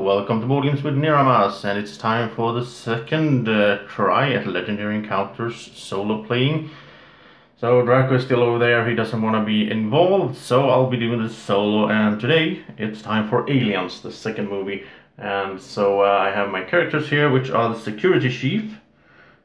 welcome to Board Games with Niramas, and it's time for the second uh, try at Legendary Encounters solo playing. So Drako is still over there, he doesn't want to be involved, so I'll be doing this solo, and today it's time for Aliens, the second movie. And so uh, I have my characters here, which are the Security Chief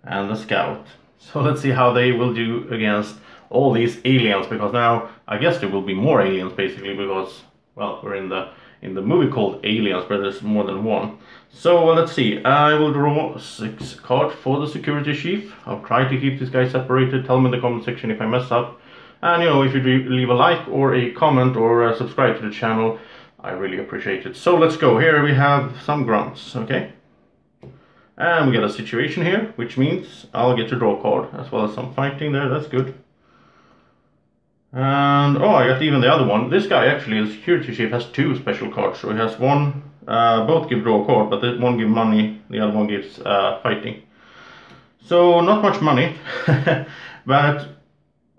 and the Scout. So let's see how they will do against all these aliens, because now I guess there will be more aliens basically, because, well, we're in the in the movie called Aliens, but there's more than one. So let's see. I will draw six cards for the security chief. I'll try to keep this guy separated. Tell me in the comment section if I mess up. And you know, if you leave a like or a comment or uh, subscribe to the channel, I really appreciate it. So let's go. Here we have some grunts, okay? And we get a situation here, which means I'll get to draw a card as well as some fighting there. That's good. And, oh, I got even the other one. This guy actually, the security chief, has two special cards. So he has one, uh, both give draw card, but one gives money, the other one gives uh, fighting. So, not much money. but,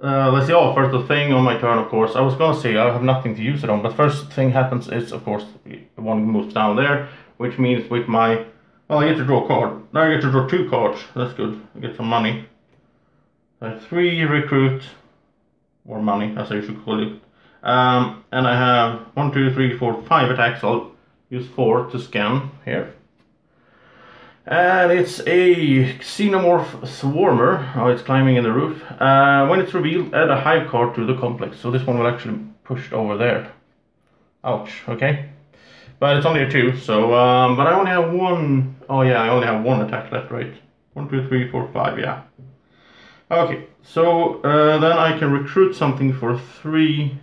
uh, let's see, oh, first the thing on my turn, of course. I was gonna say I have nothing to use it on, but first thing happens is, of course, the one moves down there, which means with my, well, I get to draw a card. Now I get to draw two cards. That's good. I get some money. I three recruit, or money as I should call it. Um, and I have one, two, three, four, five attacks. I'll use four to scan here. And it's a xenomorph swarmer. Oh, it's climbing in the roof. Uh, when it's revealed, add a hive card to the complex. So this one will actually push over there. Ouch, okay. But it's only a two, so, um, but I only have one. Oh yeah, I only have one attack left, right? One, two, three, four, five, yeah. Okay, so uh, then I can recruit something for three.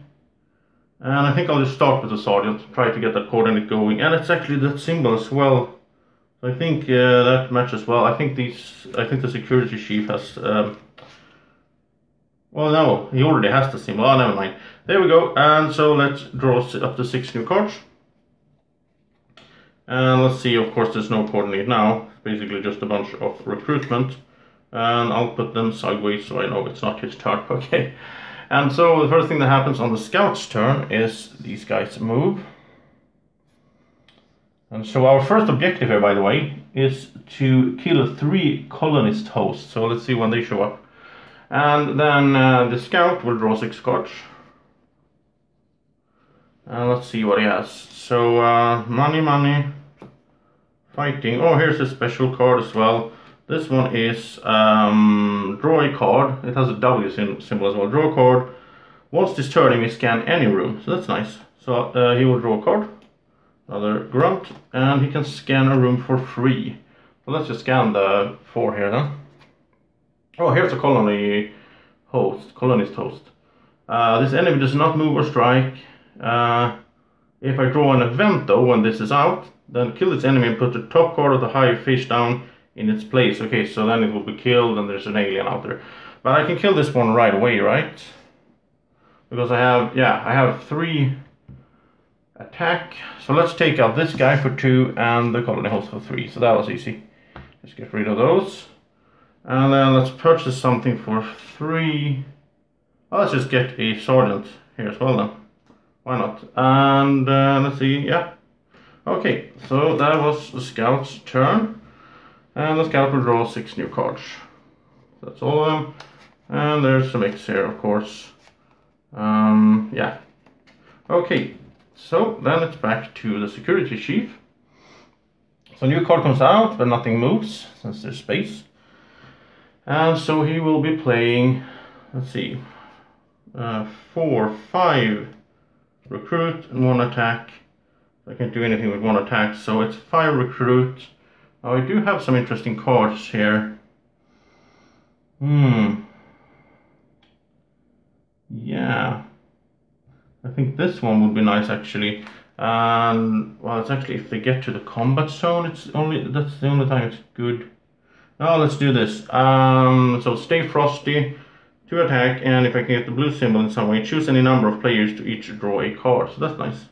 And I think I'll just start with the sergeant, try to get that coordinate going. And it's actually that symbol as well. I think uh, that matches well. I think these, I think the security chief has, um, well no, he already has the symbol. Oh, never mind. There we go. And so let's draw up to six new cards. And let's see, of course there's no coordinate now. Basically just a bunch of recruitment and I'll put them sideways so I know it's not his turn, okay? And so the first thing that happens on the scout's turn is these guys move. And so our first objective here, by the way, is to kill three colonist hosts. So let's see when they show up. And then uh, the scout will draw six cards. And let's see what he has. So uh, money, money, fighting. Oh, here's a special card as well. This one is um, draw a card. It has a W symbol as well. Draw a card. Once this turn, may scan any room. So that's nice. So uh, he will draw a card. Another grunt. And he can scan a room for free. So let's just scan the four here then. Oh, here's a colony host, colonist host. Uh, this enemy does not move or strike. Uh, if I draw an event though, when this is out, then kill this enemy and put the top card of the hive fish down in its place. Okay, so then it will be killed and there's an alien out there. But I can kill this one right away, right? Because I have, yeah, I have three attack. So let's take out this guy for two and the colony host for three. So that was easy. Let's get rid of those. And then let's purchase something for three. Let's just get a sergeant here as well then. Why not? And uh, let's see, yeah. Okay, so that was the scout's turn. And the scout will draw six new cards. That's all of them. And there's some X here, of course. Um, yeah. Okay, so then it's back to the security chief. So new card comes out, but nothing moves, since there's space. And so he will be playing, let's see, uh, four, five recruit and one attack. I can't do anything with one attack, so it's five recruit, Oh, I do have some interesting cards here. Hmm. Yeah. I think this one would be nice actually. And well, it's actually if they get to the combat zone, it's only that's the only time it's good. Now let's do this. Um, so stay frosty to attack, and if I can get the blue symbol in some way, choose any number of players to each draw a card. So that's nice.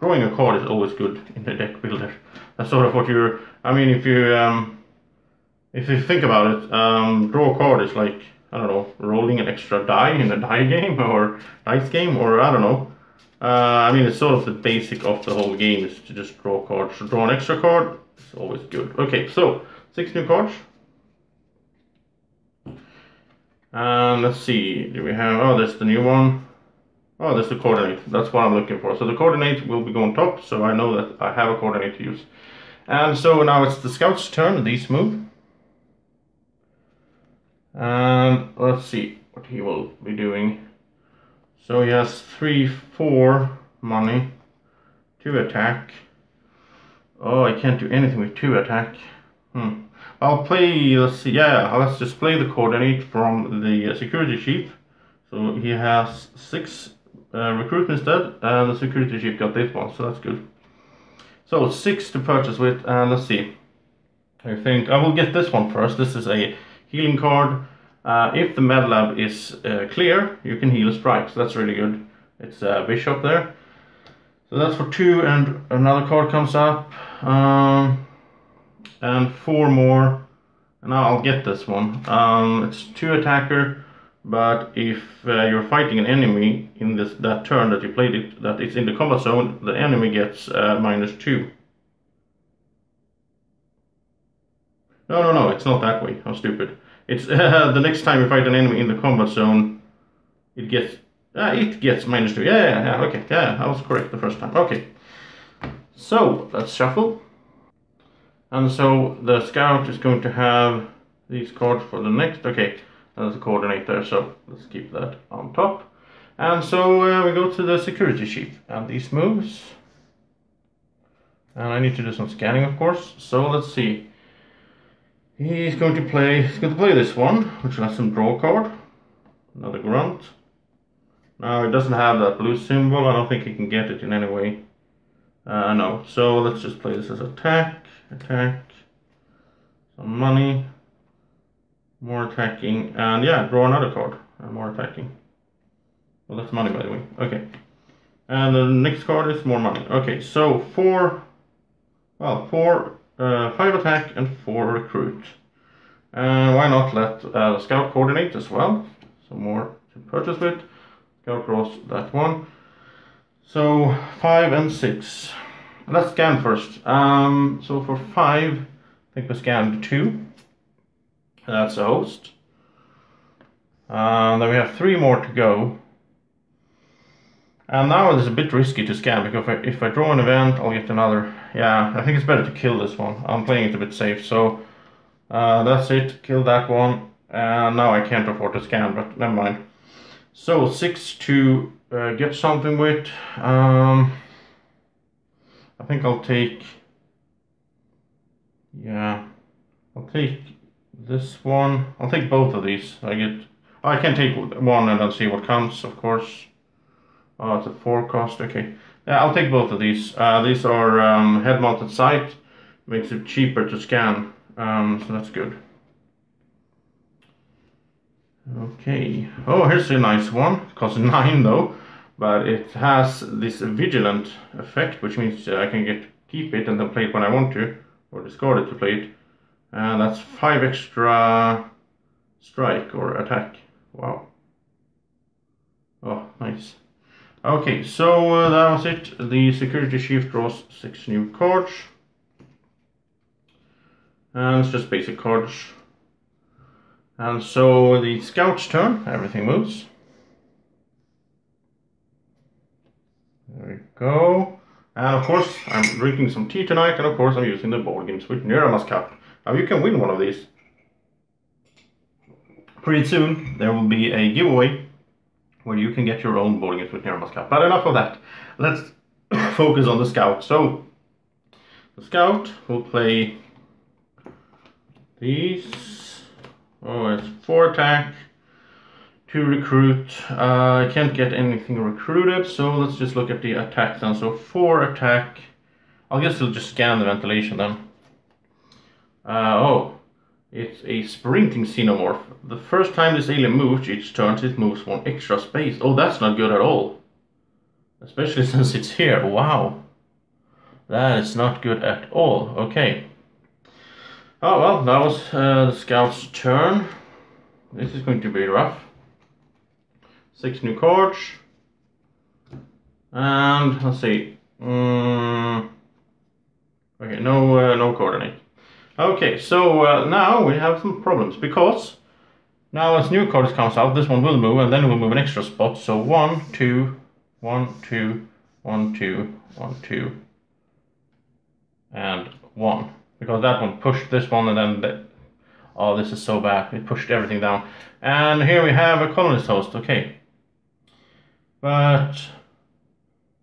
Drawing a card is always good in the deck builder. That's sort of what you're I mean, if you um, if you think about it, um, draw a card is like I don't know, rolling an extra die in a die game or dice game, or I don't know. Uh, I mean, it's sort of the basic of the whole game is to just draw cards. So draw an extra card is always good. Okay, so six new cards. And let's see, do we have, oh, there's the new one. Oh, there's the coordinate. That's what I'm looking for. So the coordinate will be going top, so I know that I have a coordinate to use. And so now it's the scout's turn, these move. And let's see what he will be doing. So he has 3, 4 money, 2 attack. Oh, I can't do anything with 2 attack. Hmm. I'll play, let's see, yeah, let's just play the coordinate from the security chief. So he has 6 uh, recruit instead, and the security chief got this one, so that's good. So 6 to purchase with, and let's see. I think I will get this one first. This is a healing card. Uh, if the med lab is uh, clear, you can heal a strike, so that's really good. It's a bishop there. So that's for two, and another card comes up. Um, and four more. And now I'll get this one. Um, it's two attacker, but if uh, you're fighting an enemy in this that turn that you played it, that it's in the combat zone, the enemy gets uh, minus two. No, no, no, it's not that way. I'm stupid. It's uh, the next time you fight an enemy in the combat zone, it gets uh, it gets minus two. Yeah, yeah, yeah. Okay, yeah, I was correct the first time. Okay, so let's shuffle, and so the scout is going to have these cards for the next. Okay, there's a coordinate there, so let's keep that on top. And so uh, we go to the security sheet and these moves. And I need to do some scanning, of course. So let's see. He's going to play. He's going to play this one, which lets him draw a card. Another grunt. Now it doesn't have that blue symbol. I don't think he can get it in any way. Uh, no. So let's just play this as attack, attack, some money, more attacking, and yeah, draw another card. And uh, more attacking. Well, that's money, by the way. Okay. And the next card is more money. Okay, so four. Well, four uh, 5 attack and 4 recruit. And why not let uh, scout coordinate as well? Some more to purchase with. Scout draws that one. So 5 and 6. Let's scan first. Um, so for 5, I think we scanned 2. That's a host. And then we have 3 more to go. And now it's a bit risky to scan because if I, if I draw an event, I'll get another. Yeah, I think it's better to kill this one. I'm playing it a bit safe, so uh, that's it. Kill that one. And now I can't afford to scan, but never mind. So six to uh, get something with. Um, I think I'll take. Yeah, I'll take this one. I'll take both of these. I get. I can take one and then see what comes, of course. Oh, it's a forecast. Okay. Yeah, I'll take both of these. Uh, these are um, head-mounted sight. Makes it cheaper to scan. Um, so that's good. Okay. Oh, here's a nice one. It costs 9 though. But it has this vigilant effect, which means uh, I can get keep it and then play it when I want to. Or discard it to play it. And that's 5 extra strike or attack. Wow. Oh, nice. Okay, so uh, that was it. The security chief draws six new cards. And it's just basic cards. And so the scout's turn, everything moves. There we go. And of course, I'm drinking some tea tonight, and of course I'm using the board games with Niramas Cup. Now you can win one of these. Pretty soon, there will be a giveaway where you can get your own boarding games with Niramas Cup. But enough of that. Let's focus on the scout. So, the scout will play these. Oh, it's four attack, two recruit. Uh, I can't get anything recruited, so let's just look at the attack then. So four attack. I guess we'll just scan the ventilation then. Uh, oh, it's a sprinting xenomorph. The first time this alien moves, each turn it moves one extra space. Oh, that's not good at all. Especially since it's here. Wow. That is not good at all. Okay. Oh, well, that was uh, the scout's turn. This is going to be rough. Six new cards. And let's see. Mm, okay, no, uh, no coordinate. Okay, so uh, now we have some problems because now as new cards comes out, this one will move and then we'll move an extra spot. So one, two, one, two, one, two, one, two, and one. Because that one pushed this one and then the, oh this is so bad. It pushed everything down. And here we have a colonist host, okay. But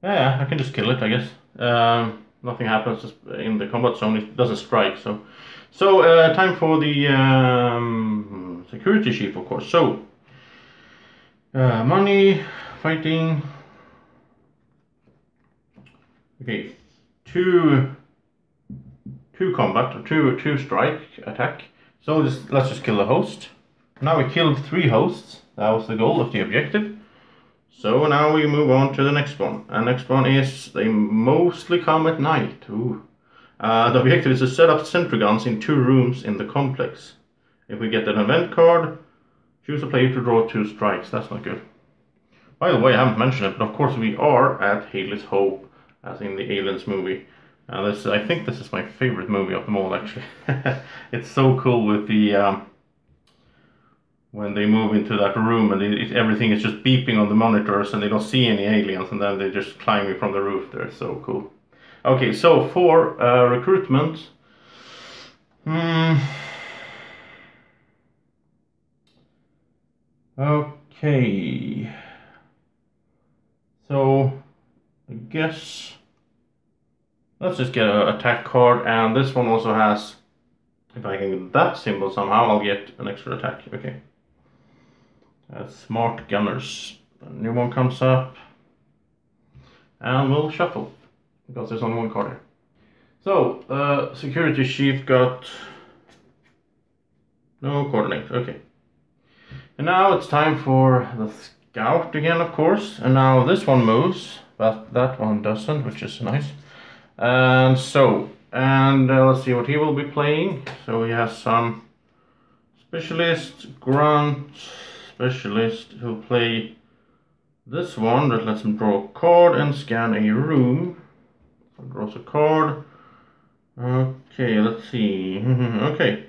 yeah, I can just kill it, I guess. Um, nothing happens in the combat zone. It doesn't strike. So, so uh, time for the um, security chief, of course. So, uh, money, fighting. Okay, two, two combat, or two two strike attack. So just, let's just kill the host. Now we killed three hosts. That was the goal of the objective. So now we move on to the next one. And next one is they mostly come at night. Ooh. Uh, the objective is to set up sentry guns in two rooms in the complex. If we get an event card, choose a player to draw two strikes. That's not good. By the way, I haven't mentioned it, but of course we are at Hadley's Hope, as in the Aliens movie. Uh, this, I think this is my favorite movie of them all, actually. it's so cool with the um, when they move into that room and it, everything is just beeping on the monitors and they don't see any aliens and then they're just climbing from the roof. They're so cool. Okay, so for uh, recruitment, hmm. Okay. So, I guess let's just get an attack card and this one also has if I can get that symbol somehow I'll get an extra attack. Okay. Uh, smart gunners. A new one comes up. And we'll shuffle. Because there's only one card here. So, uh, security chief got no coordinate. Okay. And now it's time for the scout again, of course. And now this one moves, but that one doesn't, which is nice. And so, and uh, let's see what he will be playing. So he has some specialist, grunt, specialist who play this one that lets him draw a card and scan a room. So draws a card. Okay, let's see. okay.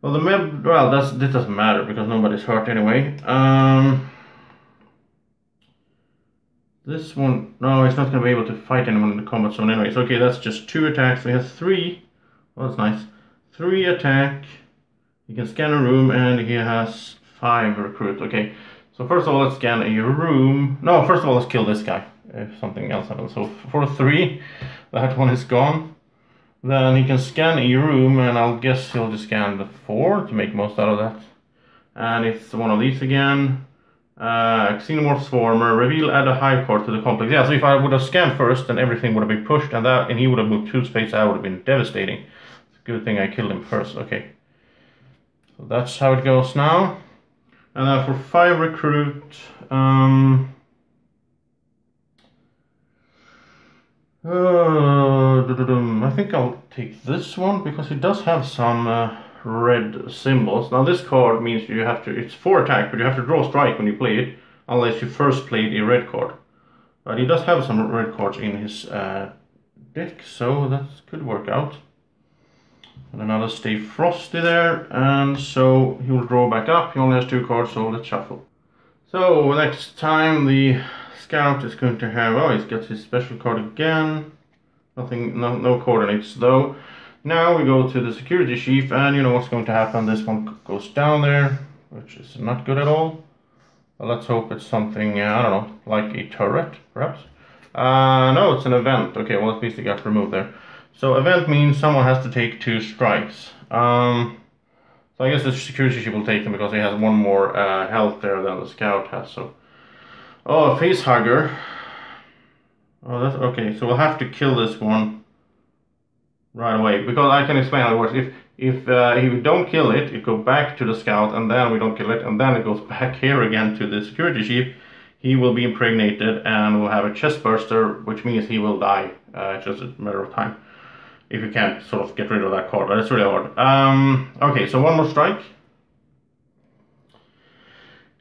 Well, the map, well, that's, this doesn't matter because nobody's hurt anyway. Um, this one, no, he's not going to be able to fight anyone in the combat zone anyways. Okay, that's just two attacks. So he has three. Well, that's nice. Three attack. He can scan a room and he has Five recruit, okay. So first of all, let's scan a room. No, first of all, let's kill this guy. If something else happens. So for three, that one is gone. Then he can scan a room, and I'll guess he'll just scan the four to make most out of that. And it's one of these again. Uh, Xenomorph Swarmer, reveal add a hive card to the complex. Yeah, so if I would have scanned first, then everything would have been pushed, and that, and he would have moved two spaces, that would have been devastating. It's a good thing I killed him first, okay. So that's how it goes now. And then for five recruit, um, uh, I think I'll take this one because it does have some uh, red symbols. Now this card means you have to, it's four attack, but you have to draw a strike when you play it, unless you first played a red card. But he does have some red cards in his uh, deck, so that could work out. And another Stay Frosty there, and so he will draw back up. He only has two cards, so let's shuffle. So next time the scout is going to have, oh, he's got his special card again. Nothing, no, no coordinates though. Now we go to the security chief, and you know what's going to happen. This one goes down there, which is not good at all. But let's hope it's something, uh, I don't know, like a turret, perhaps. Uh, no, it's an event. Okay, well, at least it got removed there. So event means someone has to take two strikes. Um, so I guess the security chief will take them because he has one more uh, health there than the scout has. So, oh, a face hugger. Oh, that's okay. So we'll have to kill this one right away because I can explain how it works. If if uh, if we don't kill it, it goes back to the scout, and then we don't kill it, and then it goes back here again to the security chief. He will be impregnated and will have a chest burster, which means he will die. Uh, it's just a matter of time if you can't sort of get rid of that card. That's really hard. Um, okay, so one more strike.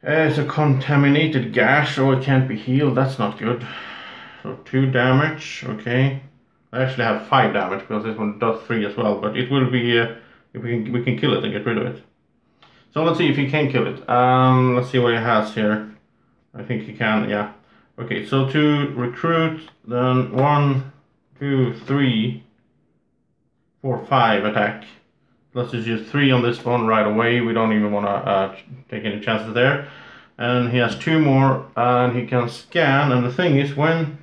Uh, it's a contaminated gash, or it can't be healed. That's not good. So two damage, okay. I actually have five damage because this one does three as well, but it will be uh, if we can we can kill it and get rid of it. So let's see if he can kill it. Um, let's see what he has here. I think he can, yeah. Okay, so to recruit, then one, two, three, four, five attack. Let's just use three on this one right away. We don't even want to uh, take any chances there. And he has two more, and he can scan. And the thing is, when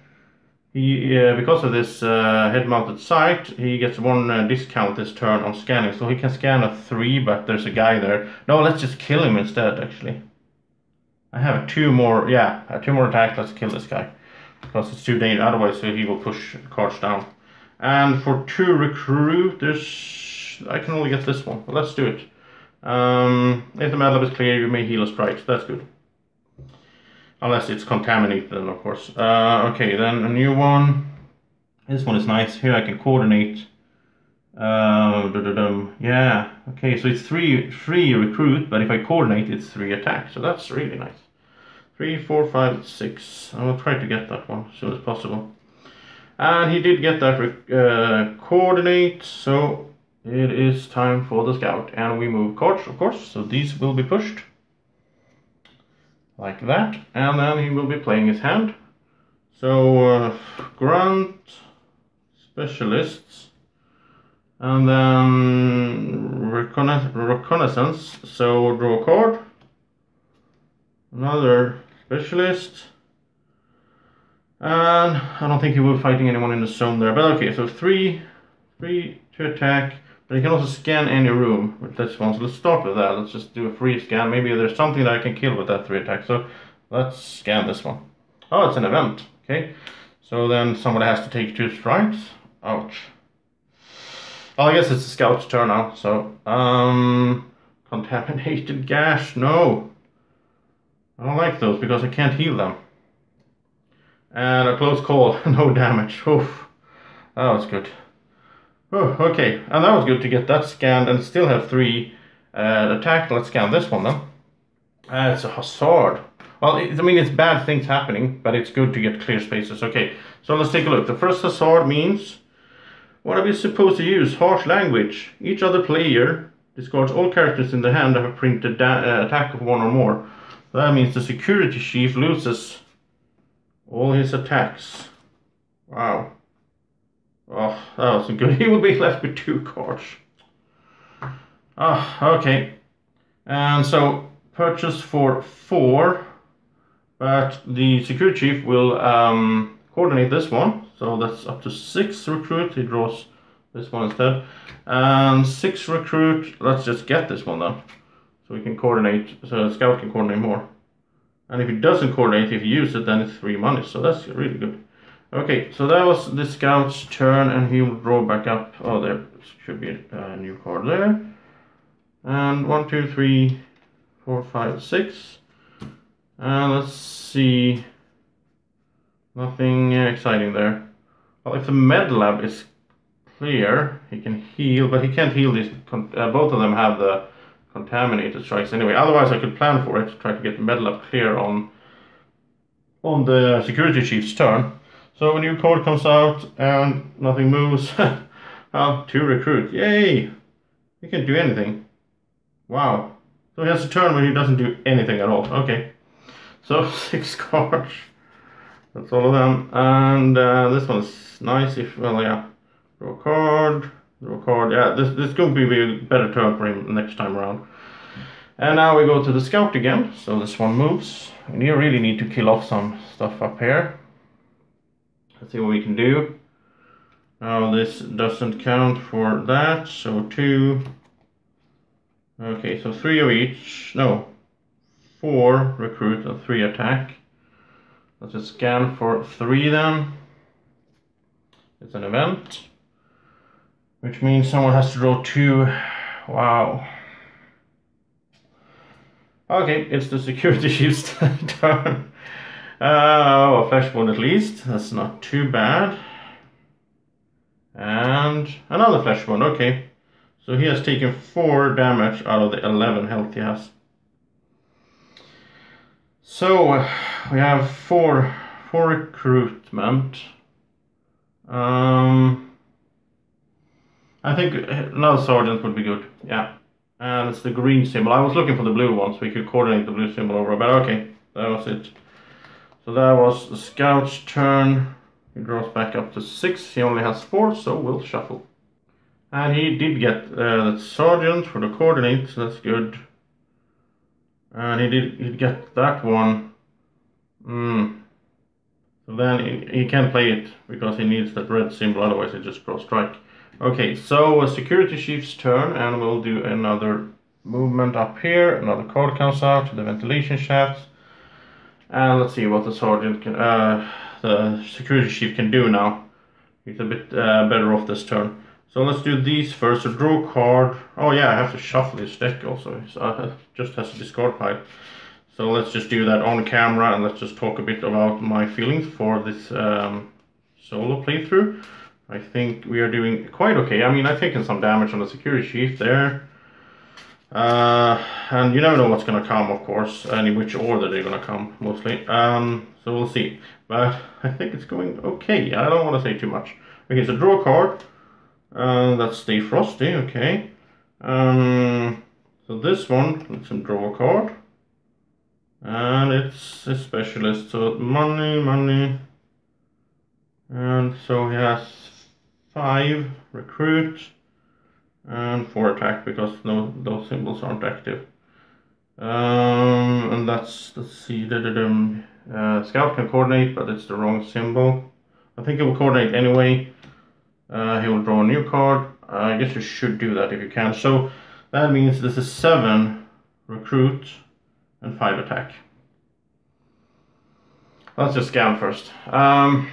he, uh, because of this uh, head-mounted sight, he gets one uh, discount this turn on scanning. So he can scan a three, but there's a guy there. No, let's just kill him instead, actually. I have two more, yeah, two more attacks. Let's kill this guy. Because it's too dangerous, otherwise he will push cards down. And for two recruit, there's, I can only get this one. But let's do it. Um, if the Med Lab is clear, you may heal a strike. That's good. Unless it's contaminated, then of course. Uh, okay, then a new one. This one is nice. Here I can coordinate. Uh, yeah, okay, so it's three, three recruit, but if I coordinate, it's three attack. So that's really nice. Three, four, five, six. I will try to get that one as soon as possible. And he did get that uh, coordinate, so it is time for the scout. And we move cards, of course, so these will be pushed. Like that. And then he will be playing his hand. So, uh, Grunt, Specialists, and then reconna Reconnaissance. So, draw a card. Another Specialist. And I don't think he will be fighting anyone in the zone there. But okay, so three, three to attack. But he can also scan any room with this one. So let's start with that. Let's just do a free scan. Maybe there's something that I can kill with that three attack. So let's scan this one. Oh, it's an event. Okay. So then somebody has to take two strikes. Ouch. Oh, I guess it's the scout's turn now. So, um, contaminated gash. No. I don't like those because I can't heal them. And a close call, no damage. Oof. That was good. Oh, okay, and that was good to get that scanned and still have three uh, attack. Let's scan this one then. Uh, it's a hazard. Well, it, I mean, it's bad things happening, but it's good to get clear spaces. Okay, so let's take a look. The first hazard means, what are we supposed to use? Harsh language. Each other player discards all characters in the hand that have printed uh, attack of one or more. That means the security chief loses all his attacks. Wow. Oh, that wasn't good. He will be left with two cards. Ah, oh, okay. And so, purchase for four. But the security chief will um, coordinate this one. So that's up to six recruit. He draws this one instead. And six recruit. Let's just get this one then. So we can coordinate. So the scout can coordinate more. And if it doesn't coordinate, if you use it, then it's three money. So that's really good. Okay, so that was the scout's turn, and he will draw back up. Oh, there should be a new card there. And one, two, three, four, five, six. And let's see. Nothing exciting there. Well, if the med lab is clear, he can heal, but he can't heal these. Uh, both of them have the contaminated strikes anyway. Otherwise, I could plan for it try to get the med lab clear on on the security chief's turn. So a new card comes out and nothing moves. oh, two recruit. Yay! He can do anything. Wow. So he has a turn when he doesn't do anything at all. Okay. So six cards. That's all of them. And uh, this one's nice if, well, yeah. Draw card. Card. Yeah, this, this is going to be a better turn for him next time around. And now we go to the scout again. So this one moves. And you really need to kill off some stuff up here. Let's see what we can do. Now this doesn't count for that, so two. Okay, so three of each. No, four recruit and three attack. Let's just scan for three then. It's an event, which means someone has to draw two. Wow. Okay, it's the security chief's turn. Uh, oh, a flesh wound at least. That's not too bad. And another flesh wound, okay. So he has taken 4 damage out of the 11 health he has. So, we have four, four recruitment, um, I think another sergeant would be good. Yeah, and it's the green symbol. I was looking for the blue one, so we could coordinate the blue symbol over. But okay, that was it. So that was the scout's turn. He draws back up to six. He only has four, so we'll shuffle. And he did get uh, the sergeant for the coordinates. That's good. And he did he get that one. Hmm. So then he, he can't play it because he needs that red symbol, otherwise he just draws strike. Okay, so security chief's turn, and we'll do another movement up here. Another card comes out to the ventilation shafts. And let's see what the sergeant can, uh, the security chief can do now. He's a bit uh, better off this turn. So let's do these first. So draw card. Oh yeah, I have to shuffle this deck also. So I just has a discard pile. So let's just do that on camera and let's just talk a bit about my feelings for this um, solo playthrough. I think we are doing quite okay. I mean, I've taken some damage on the security chief there. Uh, and you never know what's going to come, of course, and in which order they're going to come, mostly. Um, so we'll see. But I think it's going okay. I don't want to say too much. Okay, so draw a card. Uh, that's Stay Frosty, okay. Um, so this one, let's draw a card and it's a specialist so money money and so he has five recruit and four attack because no those symbols aren't active. Um, and that's let's see the, the, the uh, scout can coordinate but it's the wrong symbol. I think he will coordinate anyway. Uh, he will draw a new card. I guess you should do that if you can. So that means this is seven recruit and 5 attack. Let's just scan first. Um,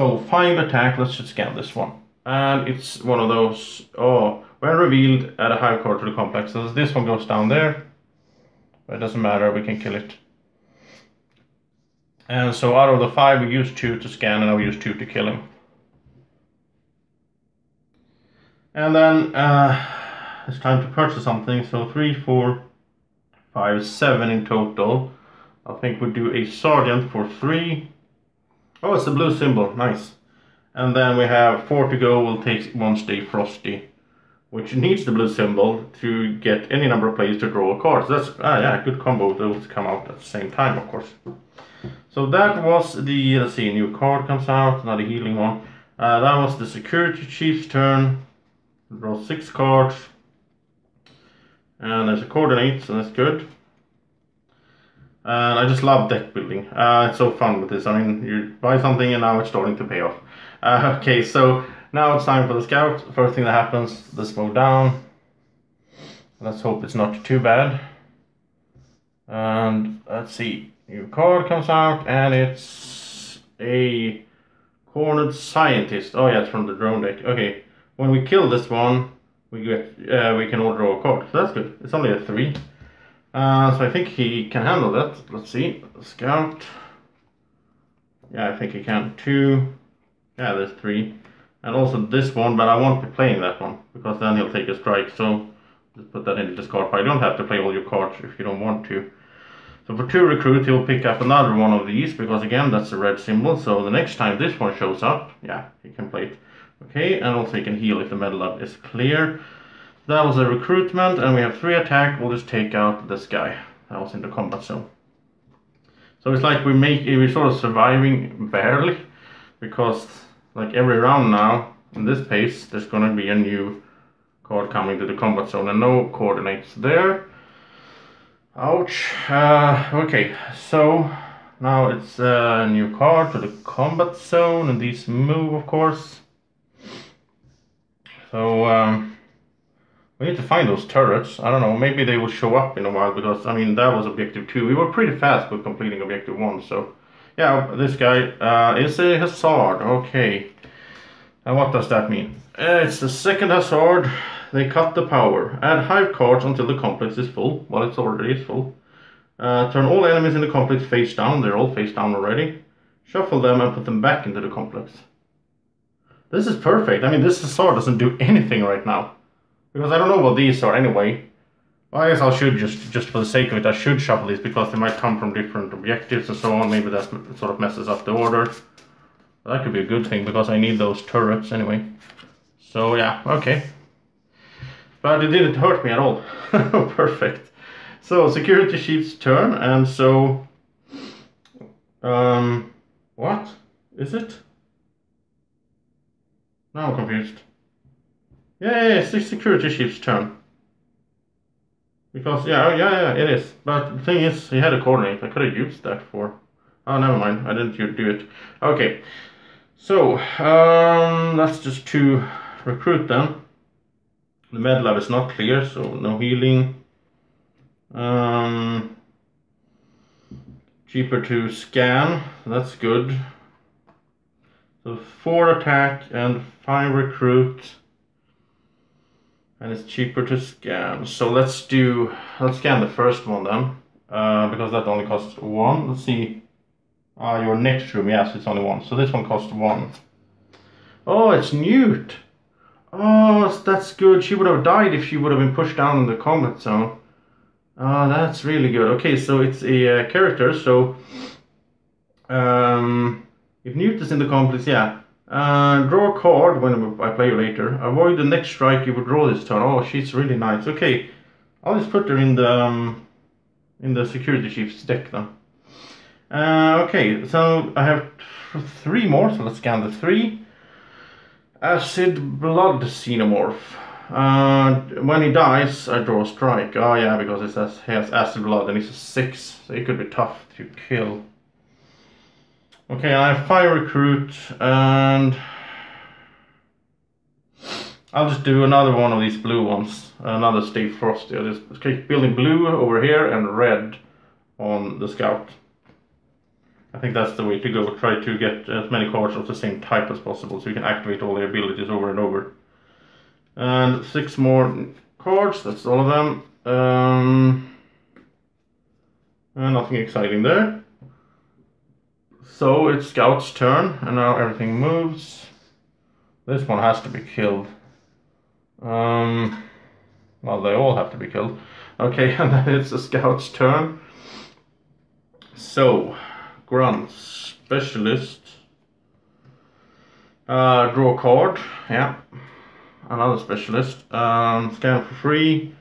so 5 attack, let's just scan this one. And it's one of those, oh, when revealed, at a hive card to the complex. So this one goes down there. But it doesn't matter, we can kill it. And so out of the 5, we use 2 to scan and I'll use 2 to kill him. And then uh, it's time to purchase something. So 3, 4, five, seven in total. I think we do a sergeant for three. Oh, it's a blue symbol, nice. And then we have four to go, we'll take one Stay Frosty, which needs the blue symbol to get any number of players to draw a card. So that's, ah yeah, good combo, those come out at the same time, of course. So that was the, let's see, new card comes out, another healing one. Uh, that was the security chief's turn. Draw six cards. And there's a coordinate, so that's good. And I just love deck building. Uh, it's so fun with this. I mean, you buy something and now it's starting to pay off. Uh, okay, so now it's time for the scout. First thing that happens, move down. Let's hope it's not too bad. And let's see, new card comes out and it's a cornered scientist. Oh yeah, it's from the drone deck. Okay, when we kill this one, we get uh, we can all draw a card. So that's good. It's only a three. Uh, so I think he can handle that. Let's see. Scout. Yeah, I think he can. Two. Yeah, there's three. And also this one, but I won't be playing that one because then he'll take a strike. So just put that in the discard pile. You don't have to play all your cards if you don't want to. So for two recruit, he'll pick up another one of these because again, that's a red symbol. So the next time this one shows up, yeah, he can play it. Okay, and also he can heal if the med lab is clear. That was a recruitment, and we have three attack. We'll just take out this guy. That was in the combat zone. So it's like we make we're sort of surviving barely, because like every round now in this pace, there's gonna be a new card coming to the combat zone, and no coordinates there. Ouch. Uh, okay, so now it's a new card to the combat zone, and these move, of course. So um, we need to find those turrets. I don't know, maybe they will show up in a while because, I mean, that was objective 2. We were pretty fast with completing objective 1, so... Yeah, this guy uh, is a hazard, okay. And what does that mean? Uh, it's the second hazard. They cut the power. Add hive cards until the complex is full. Well, it's already full. Uh, turn all enemies in the complex face down. They're all face down already. Shuffle them and put them back into the complex. This is perfect. I mean, this sword doesn't do anything right now. Because I don't know what these are anyway. I guess I should just, just for the sake of it, I should shuffle these because they might come from different objectives and so on. Maybe that sort of messes up the order. But that could be a good thing because I need those turrets anyway. So yeah, okay. But it didn't hurt me at all. Perfect. So security chief's turn, and so um, what is it? Now I'm confused. Yeah, yeah, security chief's turn. Because, yeah, yeah, yeah, it is. But the thing is, he had a coordinate. I could have used that for... Oh, never mind. I didn't do it. Okay. So, um, that's just to recruit them. The med lab is not clear, so no healing. Um, cheaper to scan. That's good. So four attack and five recruit. And it's cheaper to scan. So let's do, let's scan the first one then. Uh, because that only costs one. Let's see. Ah, your next room, yes, it's only one. So this one costs one. Oh, it's Newt. Oh, that's good. She would have died if she would have been pushed down in the combat zone. Oh, that's really good. Okay, so it's a uh, character, so... Um, if Newt is in the complex, yeah. Uh, draw a card when I play later. Avoid the next strike you would draw this turn. Oh, she's really nice. Okay, I'll just put her in the um, in the security chief's deck then. Uh, okay, so I have three more, so let's scan the three. Acid Blood Xenomorph. Uh, when he dies, I draw a strike. Oh yeah, because it he has Acid Blood and he's a 6, so it could be tough to kill. Okay, I have fire recruit and I'll just do another one of these blue ones, another Stay Frosty. I'll just keep building blue over here and red on the scout. I think that's the way to go. Try to get as many cards of the same type as possible so you can activate all the abilities over and over. And six more cards, that's all of them. Um, and nothing exciting there. So it's Scout's turn, and now everything moves. This one has to be killed. Um, well, they all have to be killed. Okay, and then it's the Scout's turn. So, Grunt, Specialist. Uh, draw a card, yeah. Another Specialist. Um, scan for free.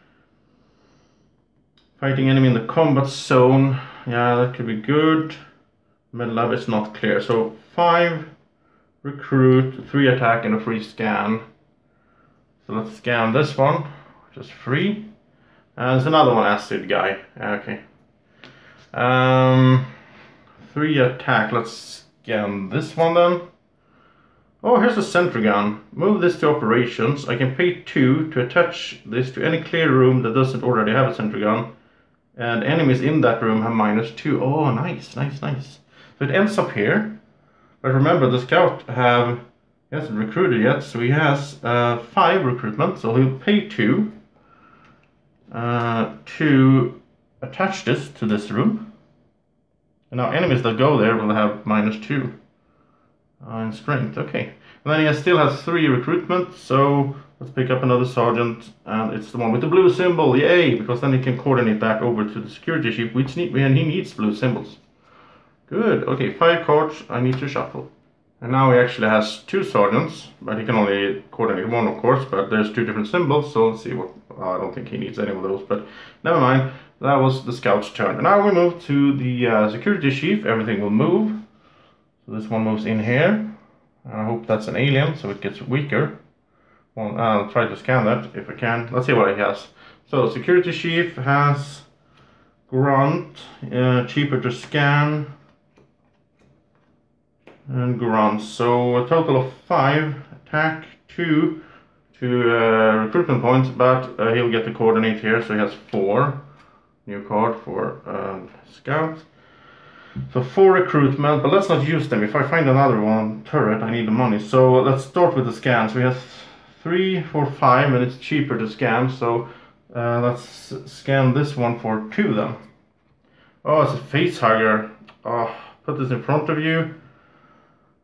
Fighting enemy in the combat zone. Yeah, that could be good. Medlab is not clear. So five recruit, three attack, and a free scan. So let's scan this one, which is free. And there's another one, acid guy. Okay. Um, three attack. Let's scan this one then. Oh, here's a sentry gun. Move this to operations. I can pay two to attach this to any clear room that doesn't already have a sentry gun. And enemies in that room have minus two. Oh, nice, nice, nice. So it ends up here. But remember, the scout have he hasn't recruited yet, so he has uh, five recruitment. So he'll pay two uh, to attach this to this room. And now enemies that go there will have minus two uh, in strength. Okay, and then he has, still has three recruitment. So let's pick up another sergeant, and it's the one with the blue symbol. Yay! Because then he can coordinate back over to the security ship, which need, and he needs blue symbols. Good. Okay, five cards I need to shuffle. And now he actually has two sergeants, but he can only coordinate one, of course, but there's two different symbols, so let's see what... I don't think he needs any of those, but never mind. That was the scout's turn. And now we move to the uh, security chief. Everything will move. So this one moves in here. I hope that's an alien, so it gets weaker. Well, I'll try to scan that if I can. Let's see what he has. So, security chief has grunt, uh, cheaper to scan, and Grunt. So a total of five attack, two to uh, recruitment points, but uh, he'll get the coordinate here, so he has four. New card for um, scout. So four recruitment, but let's not use them. If I find another one turret, I need the money. So let's start with the scans. We have three, four, five, and it's cheaper to scan. So uh, let's scan this one for two then. Oh, it's a face hugger. Oh, put this in front of you.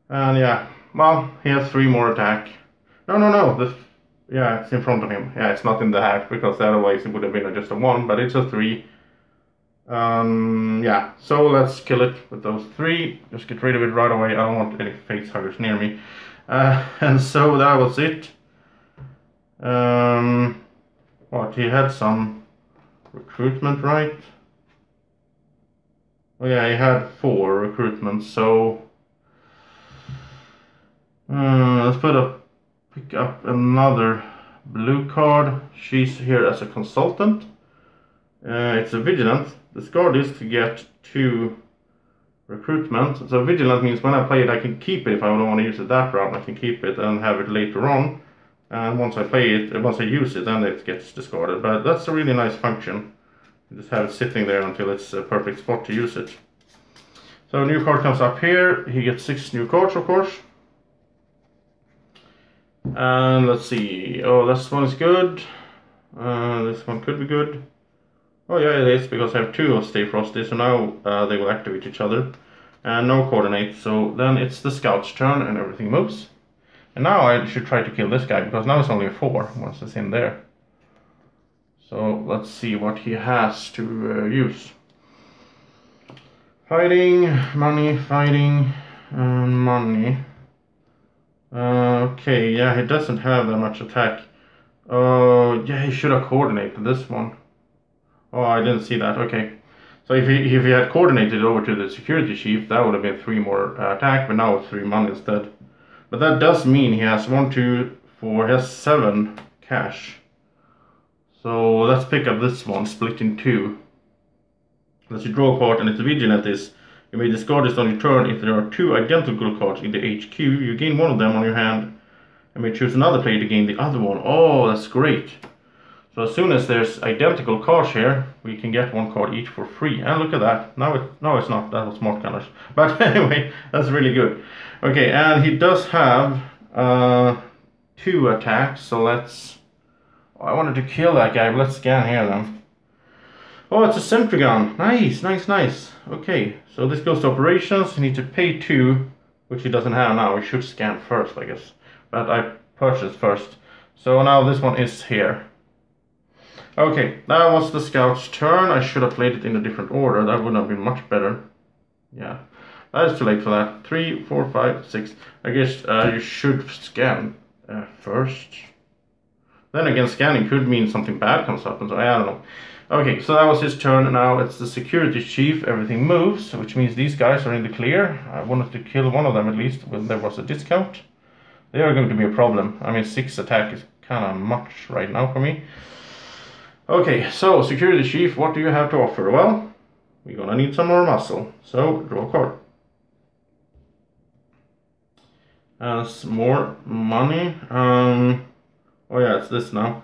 And yeah, well, he has three more attack. No, no, no, this, Yeah, it's in front of him. Yeah, it's not in the hat because otherwise it would have been just a one, but it's a three. Um, yeah, so let's kill it with those three. Just get rid of it right away. I don't want any face huggers near me. Uh, and so that was it. Um, what, he had some recruitment, right? Oh yeah, he had four recruitments, so... Uh, let's put a pick up another blue card. She's here as a consultant. Uh, it's a vigilant. Discard is to get two recruitment. So vigilant means when I play it I can keep it if I don't want to use it that round. I can keep it and have it later on. And once I play it, once I use it, then it gets discarded. But that's a really nice function. You just have it sitting there until it's a perfect spot to use it. So a new card comes up here. He gets six new cards, of course. And let's see. Oh, this one is good. Uh, this one could be good. Oh yeah, it is, because I have two of Stay Frosty, so now uh, they will activate each other. And no coordinate, so then it's the scout's turn and everything moves. And now I should try to kill this guy, because now it's only a 4 once it's in there. So let's see what he has to uh, use. Fighting, money, fighting, and money. Uh, okay, yeah, he doesn't have that much attack. Oh, uh, yeah, he should have coordinated this one. Oh, I didn't see that. Okay. So if he, if he had coordinated over to the security chief, that would have been three more uh, attack, but now it's three money instead. But that does mean he has one, two, four, he has seven cash. So let's pick up this one, split in two. Let's draw a card and it's vigilant is you may discard this on your turn if there are two identical cards in the HQ. You gain one of them on your hand and may choose another player to gain the other one. Oh, that's great. So as soon as there's identical cards here, we can get one card each for free. And look at that. Now it, no, it's not. That was smart colors. But anyway, that's really good. Okay, and he does have uh, two attacks. So let's... I wanted to kill that guy, but let's scan here then. Oh, it's a sentry gun. Nice, nice, nice. Okay, so this goes to operations. You need to pay two, which he doesn't have now. We should scan first, I guess. But I purchased first. So now this one is here. Okay, that was the scout's turn. I should have played it in a different order. That would have been much better. Yeah, that is too late for that. Three, four, five, six. I guess uh, you should scan uh, first. Then again, scanning could mean something bad comes up, and so I don't know. Okay, so that was his turn. Now it's the security chief. Everything moves, which means these guys are in the clear. I wanted to kill one of them at least when there was a discount. They are going to be a problem. I mean, six attack is kind of much right now for me. Okay, so security chief, what do you have to offer? Well, we're gonna need some more muscle. So draw a card. As more money. Um, oh yeah, it's this now.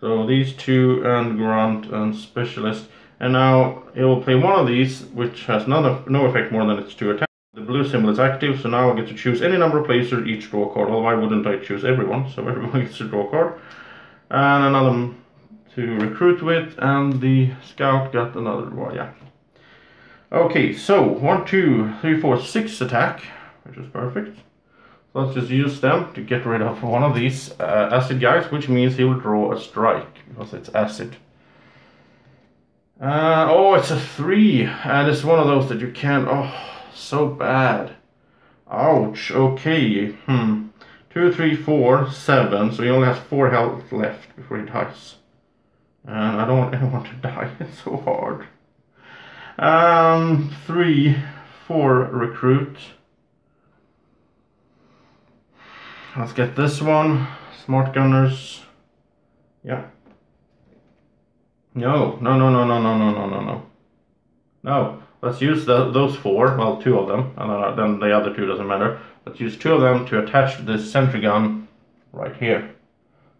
So these two and Grant and specialist. And now it will play one of these, which has none no effect more than its two attacks. The blue symbol is active, so now I get to choose any number of players for each draw card. Well, why wouldn't I choose everyone? So everyone gets to draw a card. And another to recruit with and the scout got another one, yeah. Okay, so one, two, three, four, six attack, which is perfect. So let's just use them to get rid of one of these uh, acid guys, which means he will draw a strike because it's acid. Uh, oh, it's a three, and it's one of those that you can't. Oh, so bad. Ouch. Okay. Hmm. Two, three, four, seven. So he only has four health left before he dies. And I don't want anyone to die. It's so hard. Um, three, four recruit. Let's get this one. Smart gunners. Yeah. No, no, no, no, no, no, no, no, no, no. No, let's use the, those four, well, two of them, and then the other two doesn't matter. Let's use two of them to attach this sentry gun right here.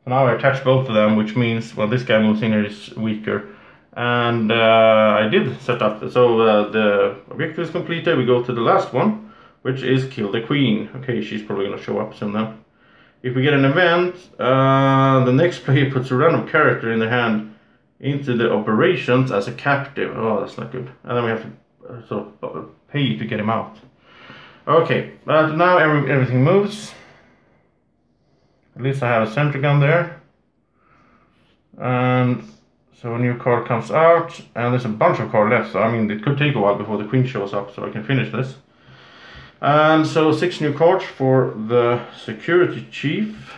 So now I attach both of them, which means, well, this guy moves in here is weaker. And uh, I did set up, so uh, the objective is completed. We go to the last one, which is kill the queen. Okay, she's probably going to show up soon now. If we get an event, uh, the next player puts a random character in their hand into the operations as a captive. Oh, that's not good. And then we have to uh, sort of uh, pay to get him out. Okay, but now every, everything moves. At least I have a sentry gun there. And so a new card comes out, and there's a bunch of cards left, so I mean, it could take a while before the queen shows up, so I can finish this. And so six new cards for the security chief.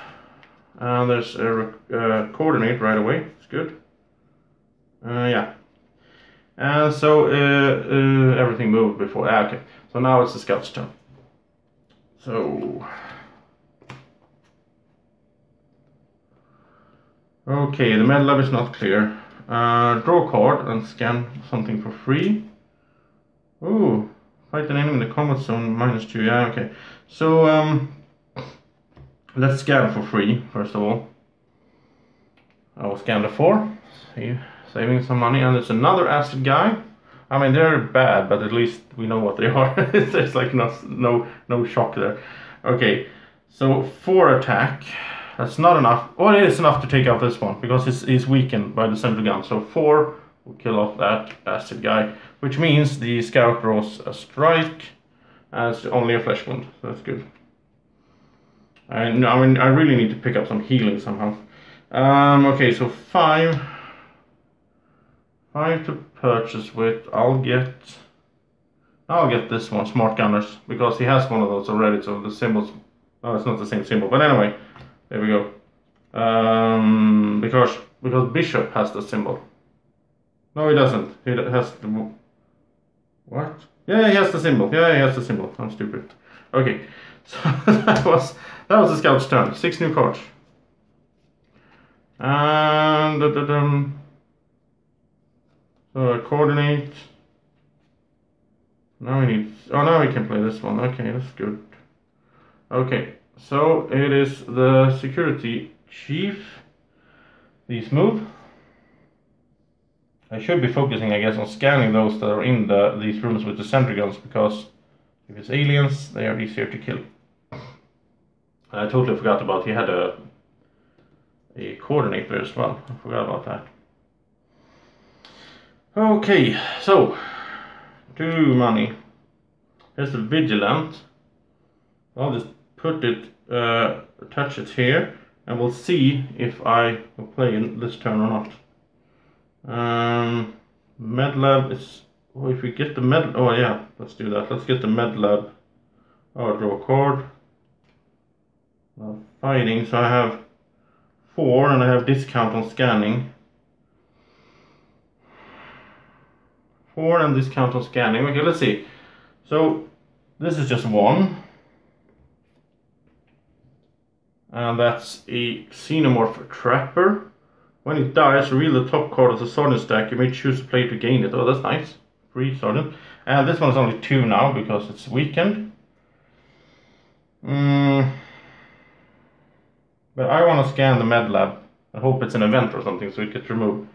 And there's a uh, coordinate right away, it's good. Uh, yeah. And so uh, uh everything moved before, ah, okay. So now it's the scout's turn. So... Okay, the med lab is not clear. Uh, draw a card and scan something for free. Ooh, fight an enemy in the combat zone minus two. Yeah, okay. So um, let's scan for free first of all. I will scan the four. See, saving some money, and there's another acid guy. I mean, they're bad, but at least we know what they are. There's like no no no shock there. Okay, so four attack. That's not enough. Well, it is enough to take out this one because he's, he's weakened by the sentry gun. So four will kill off that acid guy, which means the scout draws a strike as only a flesh wound. So that's good. And I mean, I really need to pick up some healing somehow. Um, okay, so five. Five to purchase with. I'll get. I'll get this one, Smart Gunners, because he has one of those already. So the symbols. Oh, it's not the same symbol, but anyway. There we go. Um, because because bishop has the symbol. No, he doesn't. He has the what? Yeah, has the symbol. Yeah, has the symbol. I'm stupid. Okay, so that was that was the scout's turn. Six new cards. And um, so coordinate. Now we need. Oh, now we can play this one. Okay, that's good. Okay. So it is the security chief. These move. I should be focusing, I guess, on scanning those that are in the these rooms with the sentry guns because if it's aliens, they are easier to kill. I totally forgot about he had a a coordinator as well. I forgot about that. Okay, so two money. Here's the vigilant. I'll just put it, uh, touch it here, and we'll see if I will play in this turn or not. Um, MedLab is, oh, if we get the Med, oh yeah, let's do that. Let's get the MedLab. Oh, draw a card. Uh, fighting, so I have four and I have discount on scanning. Four and discount on scanning. Okay, let's see. So this is just one. and that's a Xenomorph Trapper. When it dies, reveal the top card of the Sergeant stack. You may choose to play to gain it. Oh, that's nice. Free Sergeant. And this one is only two now because it's weakened. Mm. But I want to scan the med lab. I hope it's an event or something so it gets removed.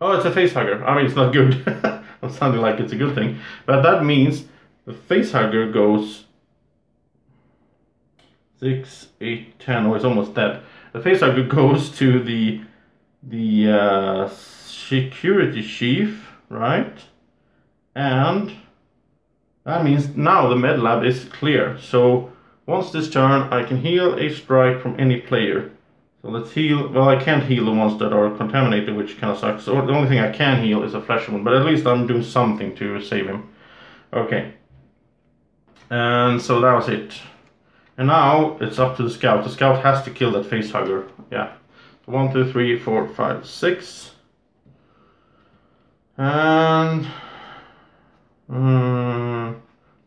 Oh, it's a facehugger. I mean, it's not good. I'm sounding like it's a good thing. But that means the facehugger goes six, eight, ten. Oh, it's almost dead. The face facehugger goes to the the uh, security chief, right? And that means now the med lab is clear. So once this turn, I can heal a strike from any player. So let's heal. Well, I can't heal the ones that are contaminated, which kind of sucks. So the only thing I can heal is a flesh wound, but at least I'm doing something to save him. Okay. And so that was it. And now it's up to the scout. The scout has to kill that face hugger. Yeah. One, two, three, four, five, six. And um,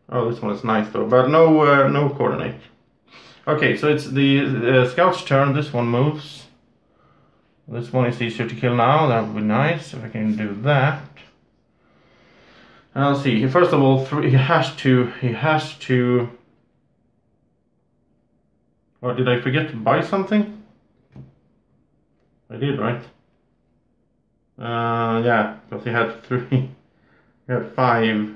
oh, this one is nice though, but no, uh, no coordinate. Okay, so it's the uh, scout's turn. This one moves. This one is easier to kill now. That would be nice if I can do that. And let's see. First of all, three, he has to. He has to or did I forget to buy something? I did, right? Uh, yeah, because he had three, he had five.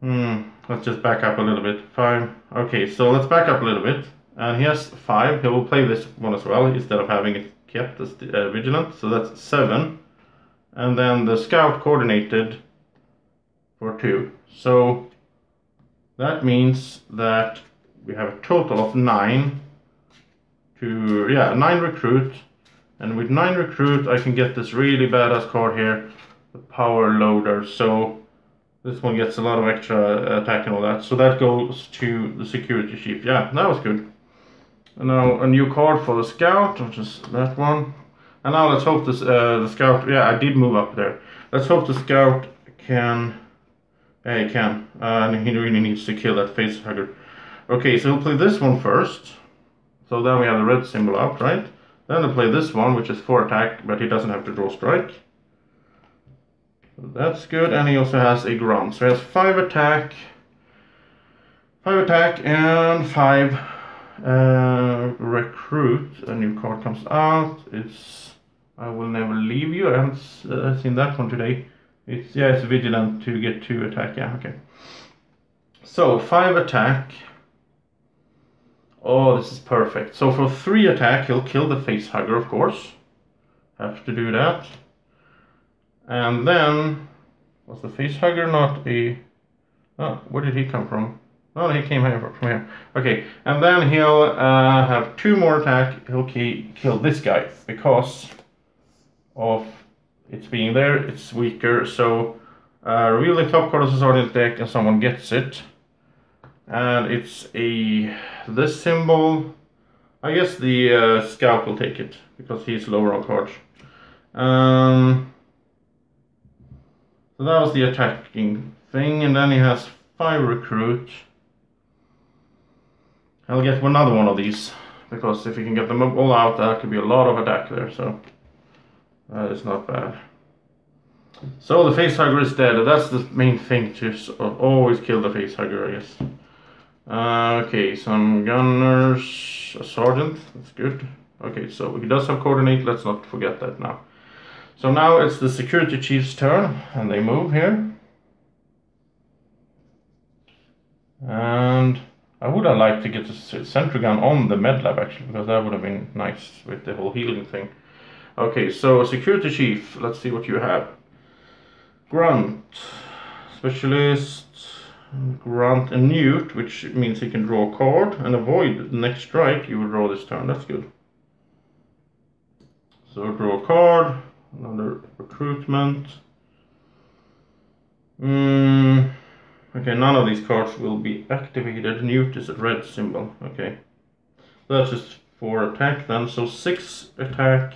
Hmm, let's just back up a little bit. Five. Okay, so let's back up a little bit. And he has five. He will play this one as well instead of having it kept as uh, vigilant. So that's seven. And then the scout coordinated for two. So that means that we have a total of nine to, yeah, 9 recruit. And with 9 recruit, I can get this really badass card here, the power loader. So this one gets a lot of extra attack and all that. So that goes to the security chief. Yeah, that was good. And now a new card for the scout, which is that one. And now let's hope this uh, the scout. Yeah, I did move up there. Let's hope the scout can. Yeah, he can. Uh, and he really needs to kill that face hugger. Okay, so we'll play this one first. So then we have the red symbol out, right? Then I'll play this one, which is 4 attack, but he doesn't have to draw strike. That's good, and he also has a ground. So he has 5 attack, 5 attack, and 5 uh, recruit. A new card comes out. It's I will never leave you. I haven't uh, seen that one today. It's yeah, it's vigilant to get 2 attack. Yeah, okay. So 5 attack. Oh, this is perfect. So for 3 attack, he'll kill the face hugger, of course. Have to do that. And then, was the face hugger not a... Oh, where did he come from? Oh, he came here from here. Okay, and then he'll uh, have two more attack. He'll kill this guy because of it's being there. It's weaker, so uh, really top card is already deck and someone gets it and it's a this symbol I guess the uh, scout will take it because he's lower on cards um, so that was the attacking thing and then he has five recruit. I'll get another one of these because if you can get them all out that could be a lot of attack there so that is not bad. So the face hugger is dead. That's the main thing to always kill the face hugger I guess uh, okay, some gunners, a sergeant, that's good. Okay, so he does have coordinate, let's not forget that now. So now it's the security chief's turn, and they move here. And I would have liked to get the sentry gun on the med lab actually, because that would have been nice with the whole healing thing. Okay, so security chief, let's see what you have. Grunt, specialist, Grant a newt, which means he can draw a card and avoid the next strike you will draw this turn. That's good. So draw a card, another recruitment. Mm, okay, none of these cards will be activated. Newt is a red symbol. Okay. That's just for attack then. So six attack,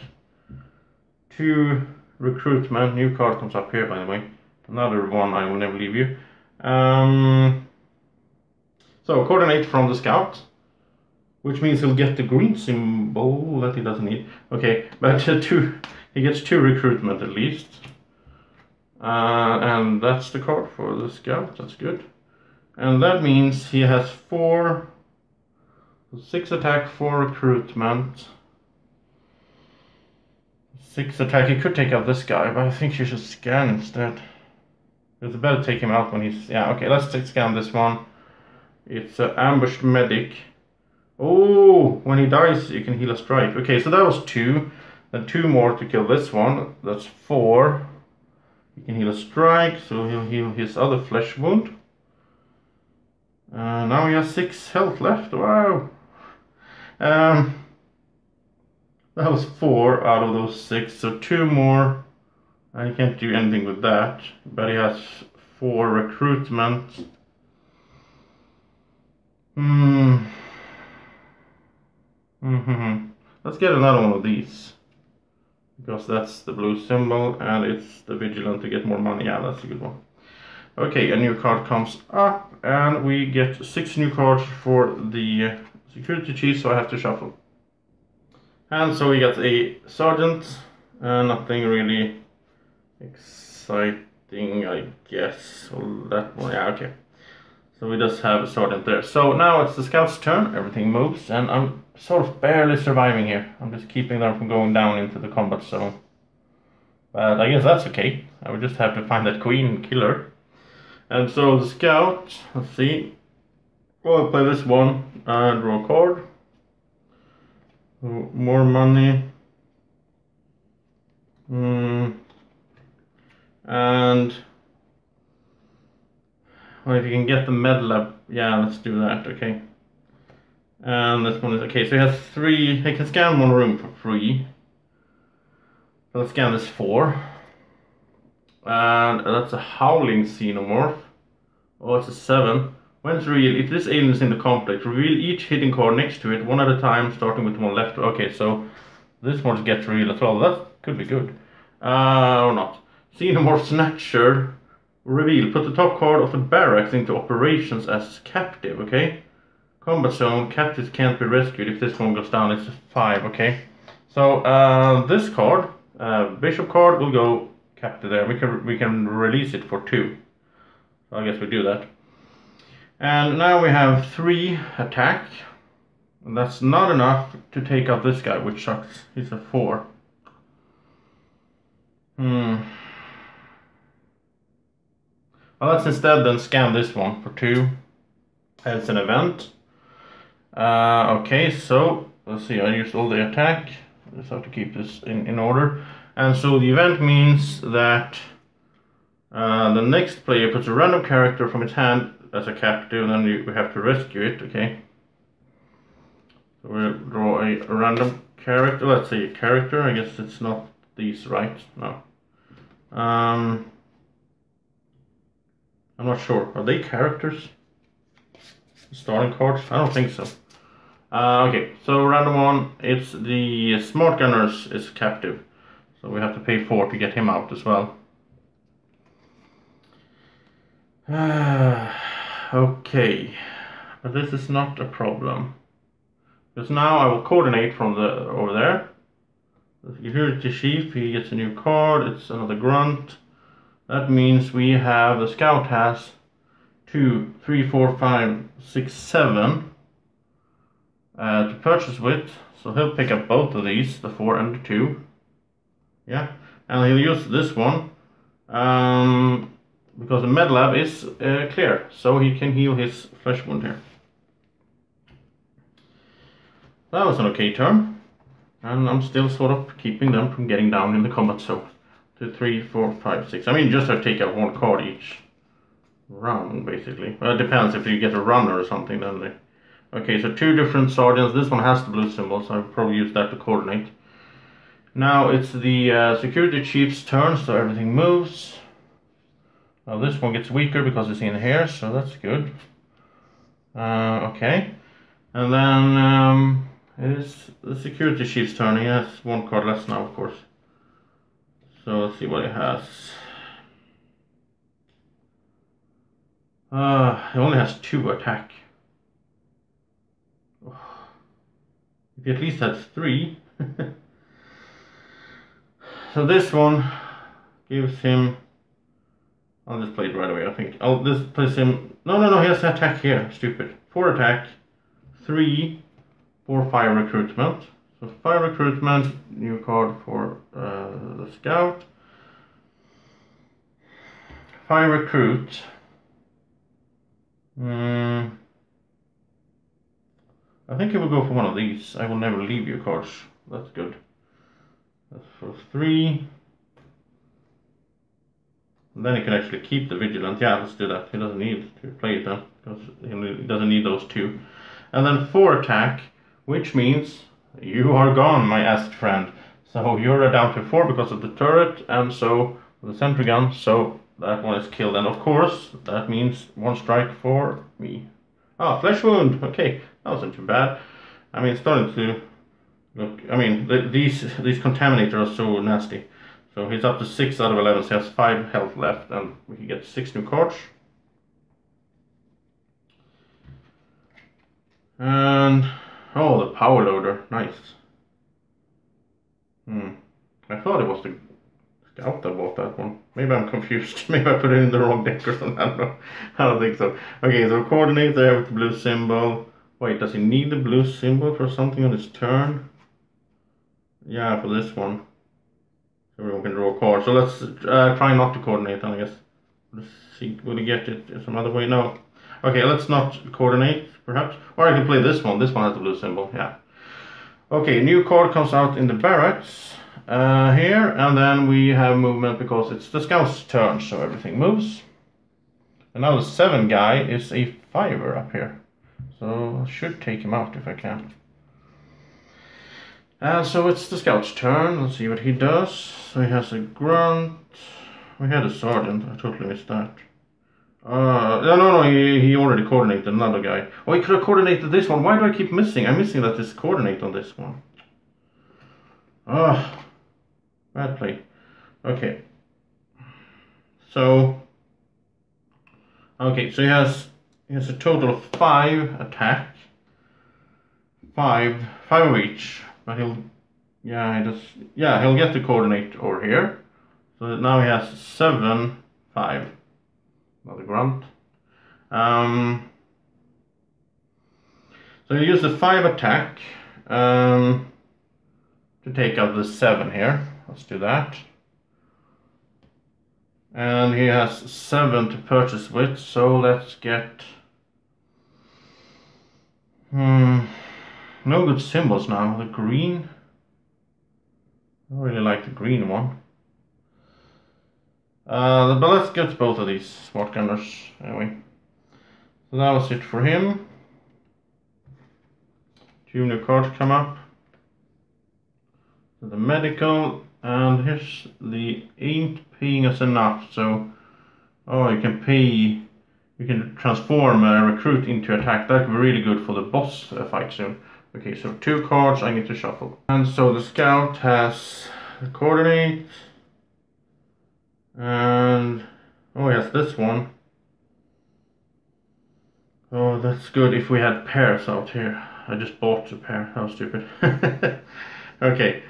two recruitment. New card comes up here by the way. Another one I will never leave you. Um, so coordinate from the scout, which means he'll get the green symbol that he doesn't need. Okay, but uh, two, he gets two recruitment at least. Uh, and that's the card for the scout, that's good. And that means he has four, six attack, four recruitment. Six attack, he could take out this guy, but I think you should scan instead. It's better to take him out when he's... Yeah, okay, let's scan this one. It's an ambushed medic. Oh, when he dies, you can heal a strike. Okay, so that was two. Then two more to kill this one. That's four. He can heal a strike, so he'll heal his other flesh wound. Uh, now he has six health left. Wow. Um, that was four out of those six, so two more I can't do anything with that, but he has four recruitment. Hmm. Mm hmm. Let's get another one of these. Because that's the blue symbol and it's the vigilant to get more money. Yeah, that's a good one. Okay, a new card comes up and we get six new cards for the security chief, so I have to shuffle. And so we get a sergeant, and nothing really exciting, I guess. Well, that one, yeah, okay. So we just have a sergeant there. So now it's the scout's turn. Everything moves, and I'm sort of barely surviving here. I'm just keeping them from going down into the combat zone. But I guess that's okay. I would just have to find that queen and kill her. And so the scout, let's see. Well, I'll play this one. Uh, draw a card. More money. Hmm. And well, if you can get the med lab, yeah, let's do that, okay. And this one is okay. So he has three. He can scan one room for free. Let's scan this four. And that's a howling xenomorph. Oh, it's a seven. When it's real, if this alien is in the complex, reveal each hidden core next to it one at a time, starting with one left. Okay, so this one gets real as well. That could be good. Uh, or not. Xenomorph Snatcher. Reveal. Put the top card of the barracks into operations as captive, okay? Combat zone. Captives can't be rescued. If this one goes down, it's a 5, okay? So, uh, this card, uh, Bishop card, will go captive there. We can, we can release it for 2. So I guess we do that. And now we have 3 attack. And that's not enough to take out this guy, which sucks. He's a 4. Hmm. Well, let's instead then scan this one for 2 as an event. Uh, okay, so let's see, I used all the attack. I just have to keep this in, in order. And so the event means that uh, the next player puts a random character from its hand as a captive, and then you, we have to rescue it, okay? So we'll draw a, a random character, let's say a character, I guess it's not these, right? No. Um, I'm not sure, are they characters? Starting cards? I don't think so. Uh, okay, so random one, it's the Smart Gunners is captive. So we have to pay 4 to get him out as well. okay, but this is not a problem. Because now I will coordinate from the over there. Here's the chief, he gets a new card, it's another grunt. That means we have, the scout has two, three, four, five, six, seven uh, to purchase with. So he'll pick up both of these, the 4 and the 2. Yeah, and he'll use this one um, because the med lab is uh, clear, so he can heal his flesh wound here. That was an okay turn, and I'm still sort of keeping them from getting down in the combat zone. Two, three, four, five, six. I mean, just have to take out one card each round, basically. Well, it depends if you get a runner or something, then they... Okay, so two different sergeants. This one has the blue symbol, so I'll probably use that to coordinate. Now it's the uh, security chief's turn, so everything moves. Now this one gets weaker because it's in here, so that's good. Uh, okay. And then um, it is the security chief's turn. He has one card less now, of course. So let's see what he has. Uh, he only has two attack. If he at least has three. so this one gives him I'll just play it right away, I think. I'll just place him no no no he has attack here, stupid. Four attack, three, four fire recruitment. So fire recruitment, new card for uh, the scout. Fire recruit. Mm. I think he will go for one of these. I will never leave you cards. That's good. That's for three. And then he can actually keep the vigilant. Yeah, let's do that. He doesn't need to play it then, because he doesn't need those two. And then four attack, which means you are gone, my asked friend. So you're down to four because of the turret, and so the sentry gun. So that one is killed, and of course that means one strike for me. Ah, flesh wound. Okay, that wasn't too bad. I mean, it's starting to look. I mean, the, these these contaminators are so nasty. So he's up to six out of eleven. So he has five health left, and we can get six new cards. And oh, the power loader, nice. Hmm. I thought it was the scout that bought that one. Maybe I'm confused. Maybe I put it in the wrong deck or something. I don't know. I don't think so. Okay, so coordinate there with the blue symbol. Wait, does he need the blue symbol for something on his turn? Yeah, for this one. Everyone can draw a card. So let's uh, try not to coordinate I guess. Let's see, will he get it some other way? No. Okay, let's not coordinate, perhaps. Or I can play this one. This one has the blue symbol, yeah. Okay, new card comes out in the barracks uh, here, and then we have movement because it's the scout's turn, so everything moves. And now the seven guy is a fiver up here. So I should take him out if I can. Uh, so it's the scout's turn. Let's see what he does. So he has a grunt. We had a sergeant. I totally missed that. Uh, no, no, he, he already coordinated another guy. Oh, he could have coordinated this one. Why do I keep missing? I'm missing that this coordinate on this one. Ah, bad play. Okay. So, okay, so he has he has a total of five attack. Five, five of each. But he'll, yeah, he just, yeah, he'll get the coordinate over here. So now he has seven, five. Another grunt. Um, so he use the five attack um, to take out the seven here. Let's do that. And he has seven to purchase with, so let's get Hmm. No good symbols now. The green. I really like the green one. Uh, but let's get both of these smart gunners anyway. So that was it for him. Two new cards come up. The medical and here's the ain't paying us enough. So oh you can pay you can transform a recruit into attack. That could be really good for the boss fight soon. Okay, so two cards I need to shuffle. And so the scout has coordinate. And oh yes, this one. Oh, that's good if we had pairs out here. I just bought a pair. how stupid. okay,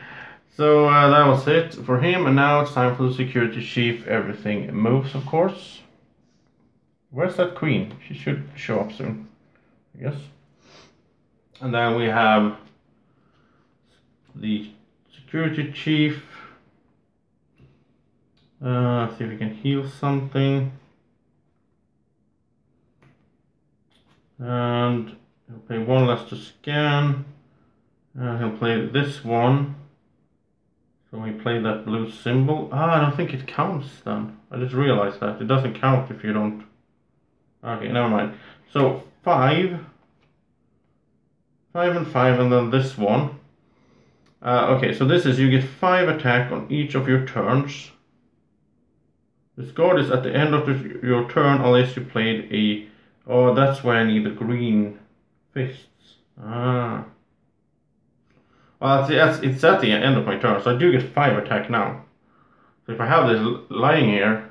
so uh, that was it for him. And now it's time for the security chief. Everything moves, of course. Where's that queen? She should show up soon, I guess. And then we have the security chief. Uh, see if we can heal something. And he'll play one less to scan. And he'll play this one. So we play that blue symbol. Ah, I don't think it counts then. I just realized that. It doesn't count if you don't Okay, never mind. So five, five and five, and then this one. Uh, okay, so this is you get five attack on each of your turns. The score is at the end of the, your turn unless you played a. Oh, that's why I need the green fists. Ah. Well, it's, it's at the end of my turn, so I do get five attack now. So if I have this lying here,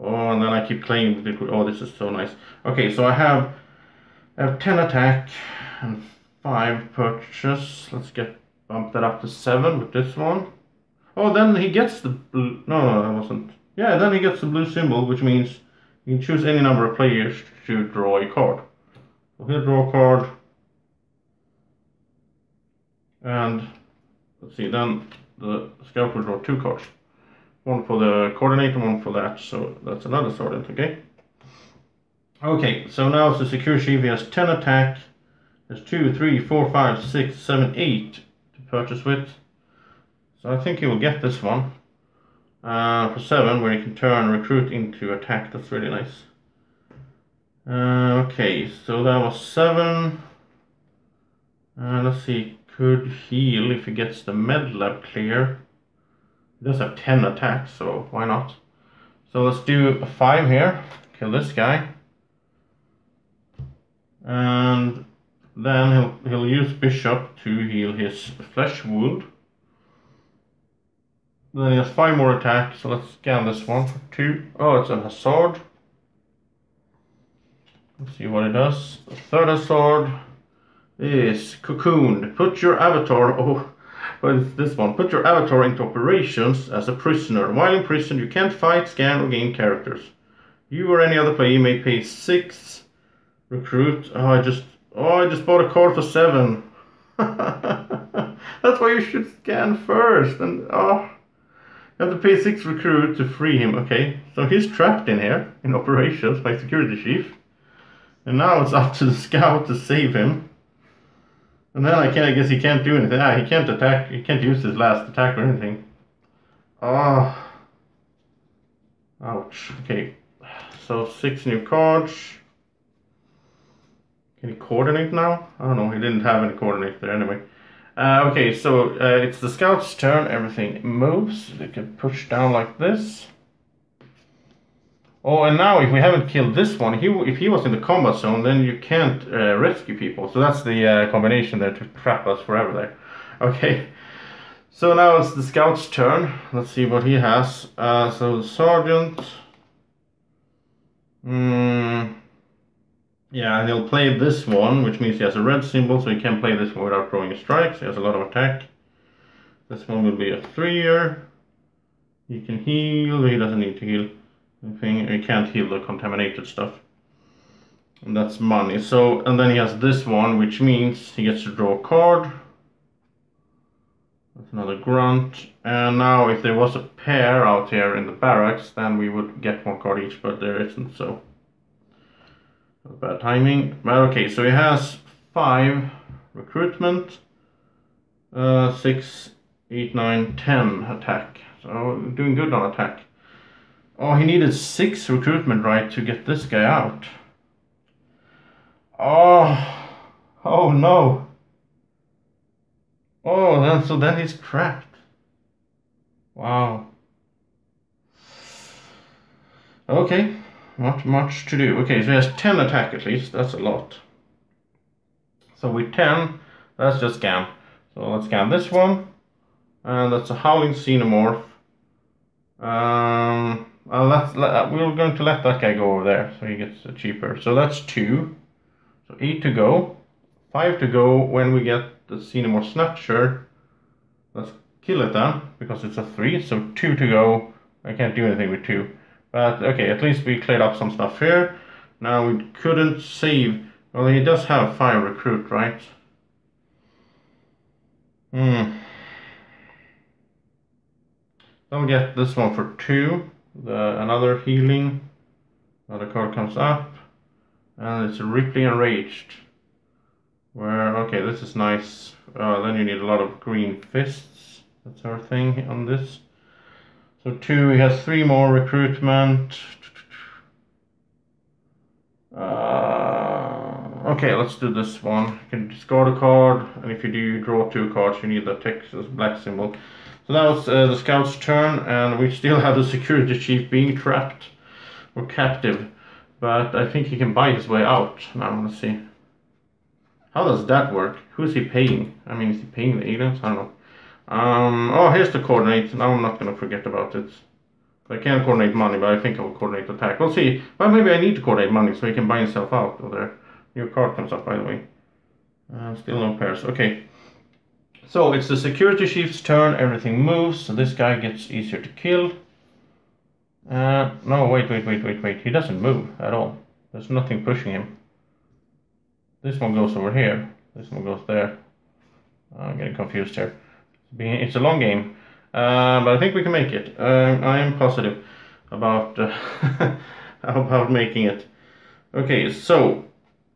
Oh, and then I keep playing the, oh, this is so nice. Okay, so I have, I have 10 attack and 5 purchase. Let's get, bump that up to 7 with this one. Oh, then he gets the blue, no, no, that wasn't. Yeah, then he gets the blue symbol, which means you can choose any number of players to draw a card. So he'll draw a card. And, let's see, then the scout will draw two cards. One for the coordinator, one for that. So that's another sergeant, eh? okay? Okay, so now it's the secure chief. He has 10 attack. There's 2, 3, 4, 5, 6, 7, 8 to purchase with. So I think he will get this one. Uh, for 7, where he can turn recruit into attack. That's really nice. Uh, okay, so that was 7. Uh, let's see, could heal if he gets the med lab clear. He does have 10 attacks, so why not? So let's do a 5 here. Kill this guy. And then he'll, he'll use Bishop to heal his flesh wound. Then he has 5 more attacks, so let's scan this one for 2. Oh, it's an Hazard. Let's see what it does. The third Hazard is Cocooned. Put your avatar... Oh, it's this one. Put your avatar into operations as a prisoner. While in prison, you can't fight, scan, or gain characters. You or any other player may pay six. Recruit. Oh, I just. Oh, I just bought a card for seven. That's why you should scan first. And oh, you have to pay six recruit to free him. Okay, so he's trapped in here in operations by security chief, and now it's up to the scout to save him. And then I can't, I guess he can't do anything. Ah, he can't attack, he can't use his last attack or anything. Oh. Ouch. Okay. So six new cards. Can he coordinate now? I don't know. He didn't have any coordinate there anyway. Uh, okay, so uh, it's the scout's turn. Everything moves. They can push down like this. Oh, and now if we haven't killed this one, he if he was in the combat zone, then you can't uh, rescue people. So that's the uh, combination there to trap us forever there. Okay, so now it's the scout's turn. Let's see what he has. Uh, so the sergeant. Hmm. Yeah, and he'll play this one, which means he has a red symbol, so he can play this one without drawing a strike. So he has a lot of attack. This one will be a three-year. He can heal, he doesn't need to heal anything. He can't heal the contaminated stuff. And that's money. So, and then he has this one, which means he gets to draw a card. That's another grunt. And now if there was a pair out here in the barracks, then we would get one card each, but there isn't, so bad timing. But okay, so he has five recruitment, uh, six, eight, nine, ten attack. So doing good on attack. Oh, he needed six recruitment right to get this guy out. Oh, oh no. Oh, then so then he's trapped. Wow. Okay. Not much to do. Okay, so he has 10 attack at least. That's a lot. So with 10, let's just scan. So let's scan this one. And that's a Howling Xenomorph. Um, let, let, uh, we're going to let that guy go over there, so he gets cheaper. So that's 2. So 8 to go. 5 to go when we get the Xenomorph Snatcher. Let's kill it then, because it's a 3. So 2 to go. I can't do anything with 2. But okay, at least we cleared up some stuff here. Now we couldn't save. Well, he does have fire recruit, right? Hmm. I'll get this one for two. The another healing. Another card comes up. And it's Ripley Enraged. Where okay, this is nice. Uh, then you need a lot of green fists. That's our thing on this. So two, he has three more recruitment. Uh, okay, let's do this one. You can discard a card, and if you do draw two cards, you need the Texas black symbol. So that was uh, the scout's turn, and we still have the security chief being trapped or captive. But I think he can buy his way out. Now I want to see. How does that work? Who is he paying? I mean, is he paying the aliens? I don't know. Um, oh, here's the coordinate. Now I'm not going to forget about it. I can't coordinate money, but I think I will coordinate attack. We'll see. Well, maybe I need to coordinate money so he can buy himself out of there. New card comes up, by the way. Uh, still no pairs. Okay. So it's the security chief's turn. Everything moves. So this guy gets easier to kill. Uh, no, wait, wait, wait, wait, wait. He doesn't move at all. There's nothing pushing him. This one goes over here. This one goes there. I'm getting confused here it's a long game, uh, but I think we can make it. Uh, I am positive about uh, about making it. Okay, so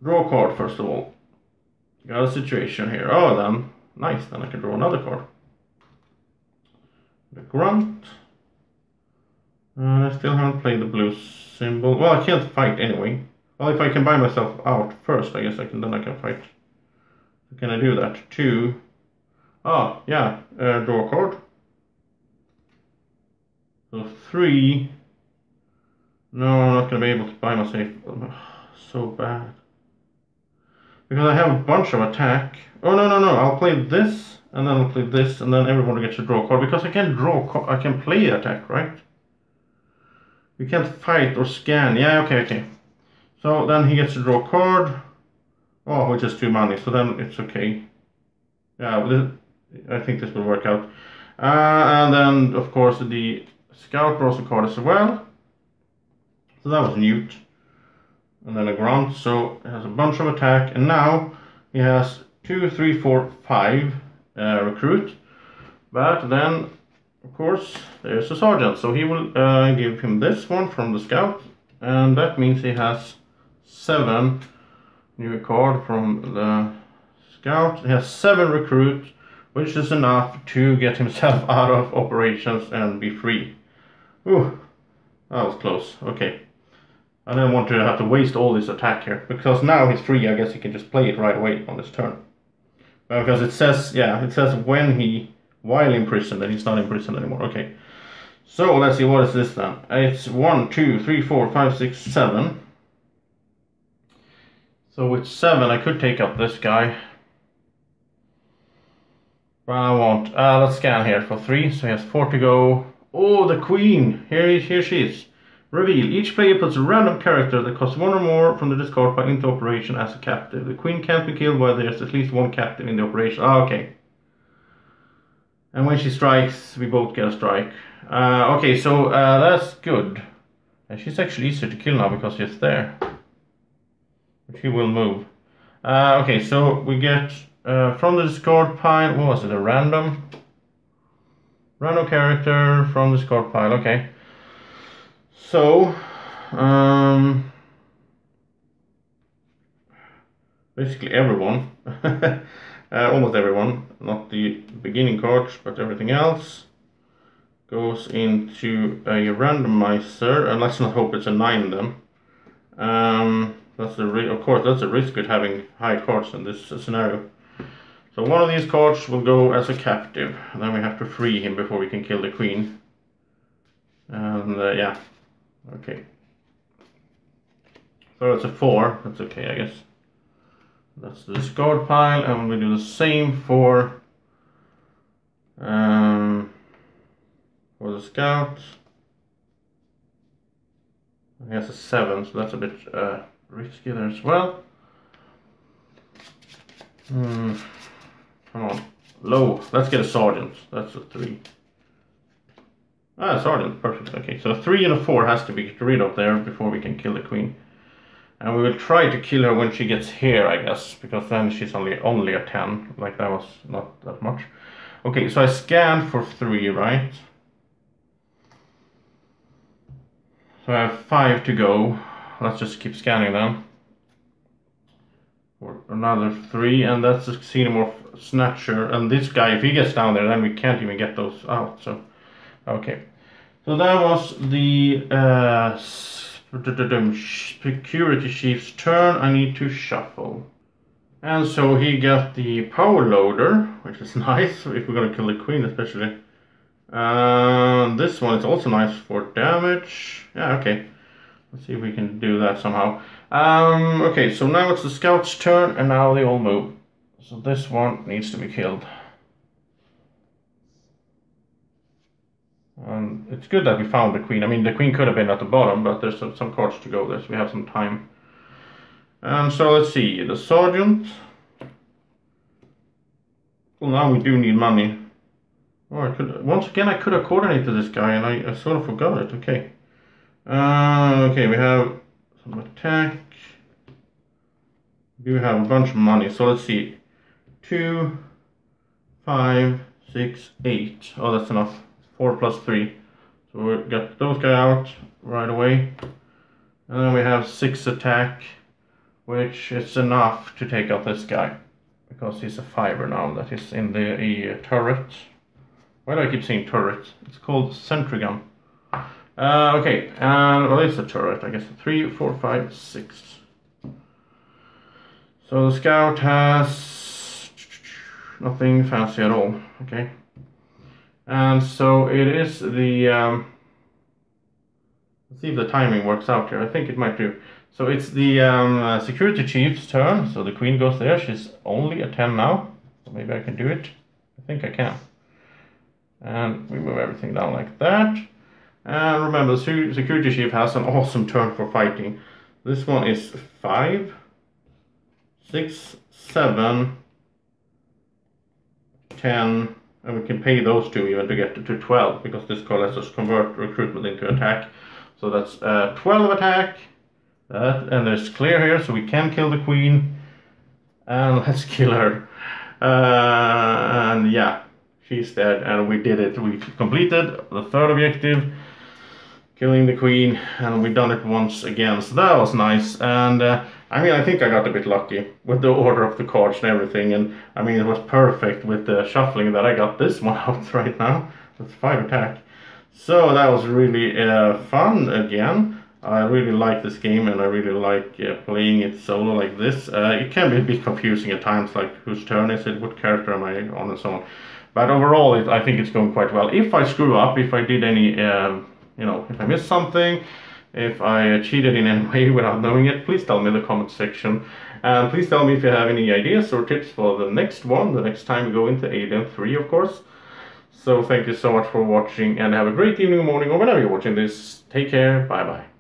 draw card first of all. Got a situation here. Oh, then nice. Then I can draw another card. The grunt. Uh, I still haven't played the blue symbol. Well, I can't fight anyway. Well, if I can buy myself out first, I guess I can. Then I can fight. can I do that? Two. Ah, yeah, uh, draw a card. So three. No, I'm not going to be able to buy myself. Oh, so bad. Because I have a bunch of attack. Oh, no, no, no. I'll play this, and then I'll play this, and then everyone gets to draw card. Because I can draw, I can play attack, right? You can't fight or scan. Yeah, okay, okay. So then he gets to draw card. Oh, which is two money, so then it's okay. Yeah, I think this will work out. Uh, and then, of course, the Scout draws a card as well. So that was Newt. And then a Grunt, so he has a bunch of attack. And now he has two, three, four, five uh, recruit. But then, of course, there's a Sergeant. So he will uh, give him this one from the Scout. And that means he has seven new card from the Scout. He has seven recruits which is enough to get himself out of operations and be free. Ooh, that was close. Okay. I don't want to have to waste all this attack here. Because now he's free, I guess he can just play it right away on this turn. Uh, because it says, yeah, it says when he, while in prison, and he's not in prison anymore. Okay. So let's see, what is this then? It's one, two, three, four, five, six, seven. So with 7 I could take up this guy. But I won't. Uh, let's scan here for 3, so he has 4 to go. Oh, the queen! Here, here she is. Reveal. Each player puts a random character that costs one or more from the discard pile into operation as a captive. The queen can't be killed while there's at least one captive in the operation. Ah, okay. And when she strikes, we both get a strike. Uh, okay, so uh, that's good. And she's actually easier to kill now because she's there. She will move. Uh, okay, so we get uh, from the discard pile, what was it, a random? Random character from the discard pile, okay. So, um, basically everyone, uh, almost everyone, not the beginning cards, but everything else, goes into a randomizer, and let's not hope it's a 9 then. Um, that's the of course that's a risk with having high cards in this scenario. So one of these cards will go as a captive, and then we have to free him before we can kill the queen. And uh, yeah, Okay. So it's a 4, that's okay I guess. That's the discard pile and we do the same for um, for the scout. He has a 7 so that's a bit uh, risky there as well. Hmm. Come on. Low. Let's get a sergeant. That's a 3. Ah, Sergeant, perfect. Okay, so a 3 and a 4 has to be get rid of there before we can kill the queen. And we will try to kill her when she gets here, I guess, because then she's only only a 10. Like, that was not that much. Okay, so I scanned for 3, right? So I have 5 to go. Let's just keep scanning them. For another 3, and that's a Xenomorph Snatcher. And this guy, if he gets down there, then we can't even get those out, so... Okay. So that was the uh, security chief's turn. I need to shuffle. And so he got the power loader, which is nice if we're gonna kill the queen especially. Uh, this one is also nice for damage. Yeah, okay. Let's see if we can do that somehow. Um, okay, so now it's the scout's turn and now they all move. So this one needs to be killed. And it's good that we found the queen. I mean, the queen could have been at the bottom, but there's some, cards to go there, so we have some time. And so let's see, the sergeant. Well, now we do need money. Oh, I could once again I could have coordinated this guy, and I, I sort of forgot it. Okay. Uh, okay, we have some attack. We have a bunch of money, so let's see. Two, five, six, eight. Oh, that's enough. 4 plus 3. So we got those guys out right away. And then we have 6 attack, which is enough to take out this guy. Because he's a fiber now that is in the turret. Why do I keep saying turret? It's called sentry gun. Uh, okay, and well, it's a turret, I guess. Three, four, five, six. So the scout has nothing fancy at all. Okay. And so it is the, um, let's see if the timing works out here. I think it might do. So it's the um, uh, security chief's turn. So the queen goes there. She's only a 10 now. So maybe I can do it. I think I can. And we move everything down like that. And remember, the security chief has an awesome turn for fighting. This one is 5, 6, 7, 10, and we can pay those two even to get to 12 because this card lets us convert recruitment into attack. So that's uh, 12 attack, that, and there's clear here so we can kill the queen, and let's kill her. Uh, and yeah, she's dead and we did it. We completed the third objective, killing the queen, and we've done it once again, so that was nice. And uh, I mean, I think I got a bit lucky with the order of the cards and everything. And I mean, it was perfect with the shuffling that I got this one out right now. That's five attack. So that was really uh, fun again. I really like this game and I really like uh, playing it solo like this. Uh, it can be a bit confusing at times, like whose turn is it, what character am I on and so on. But overall, it, I think it's going quite well. If I screw up, if I did any, um, you know, if I missed something, if I uh, cheated in any way without knowing it, please tell me in the comment section. And please tell me if you have any ideas or tips for the next one, the next time we go into Alien 3, of course. So thank you so much for watching and have a great evening, morning, or whenever you're watching this. Take care. Bye bye.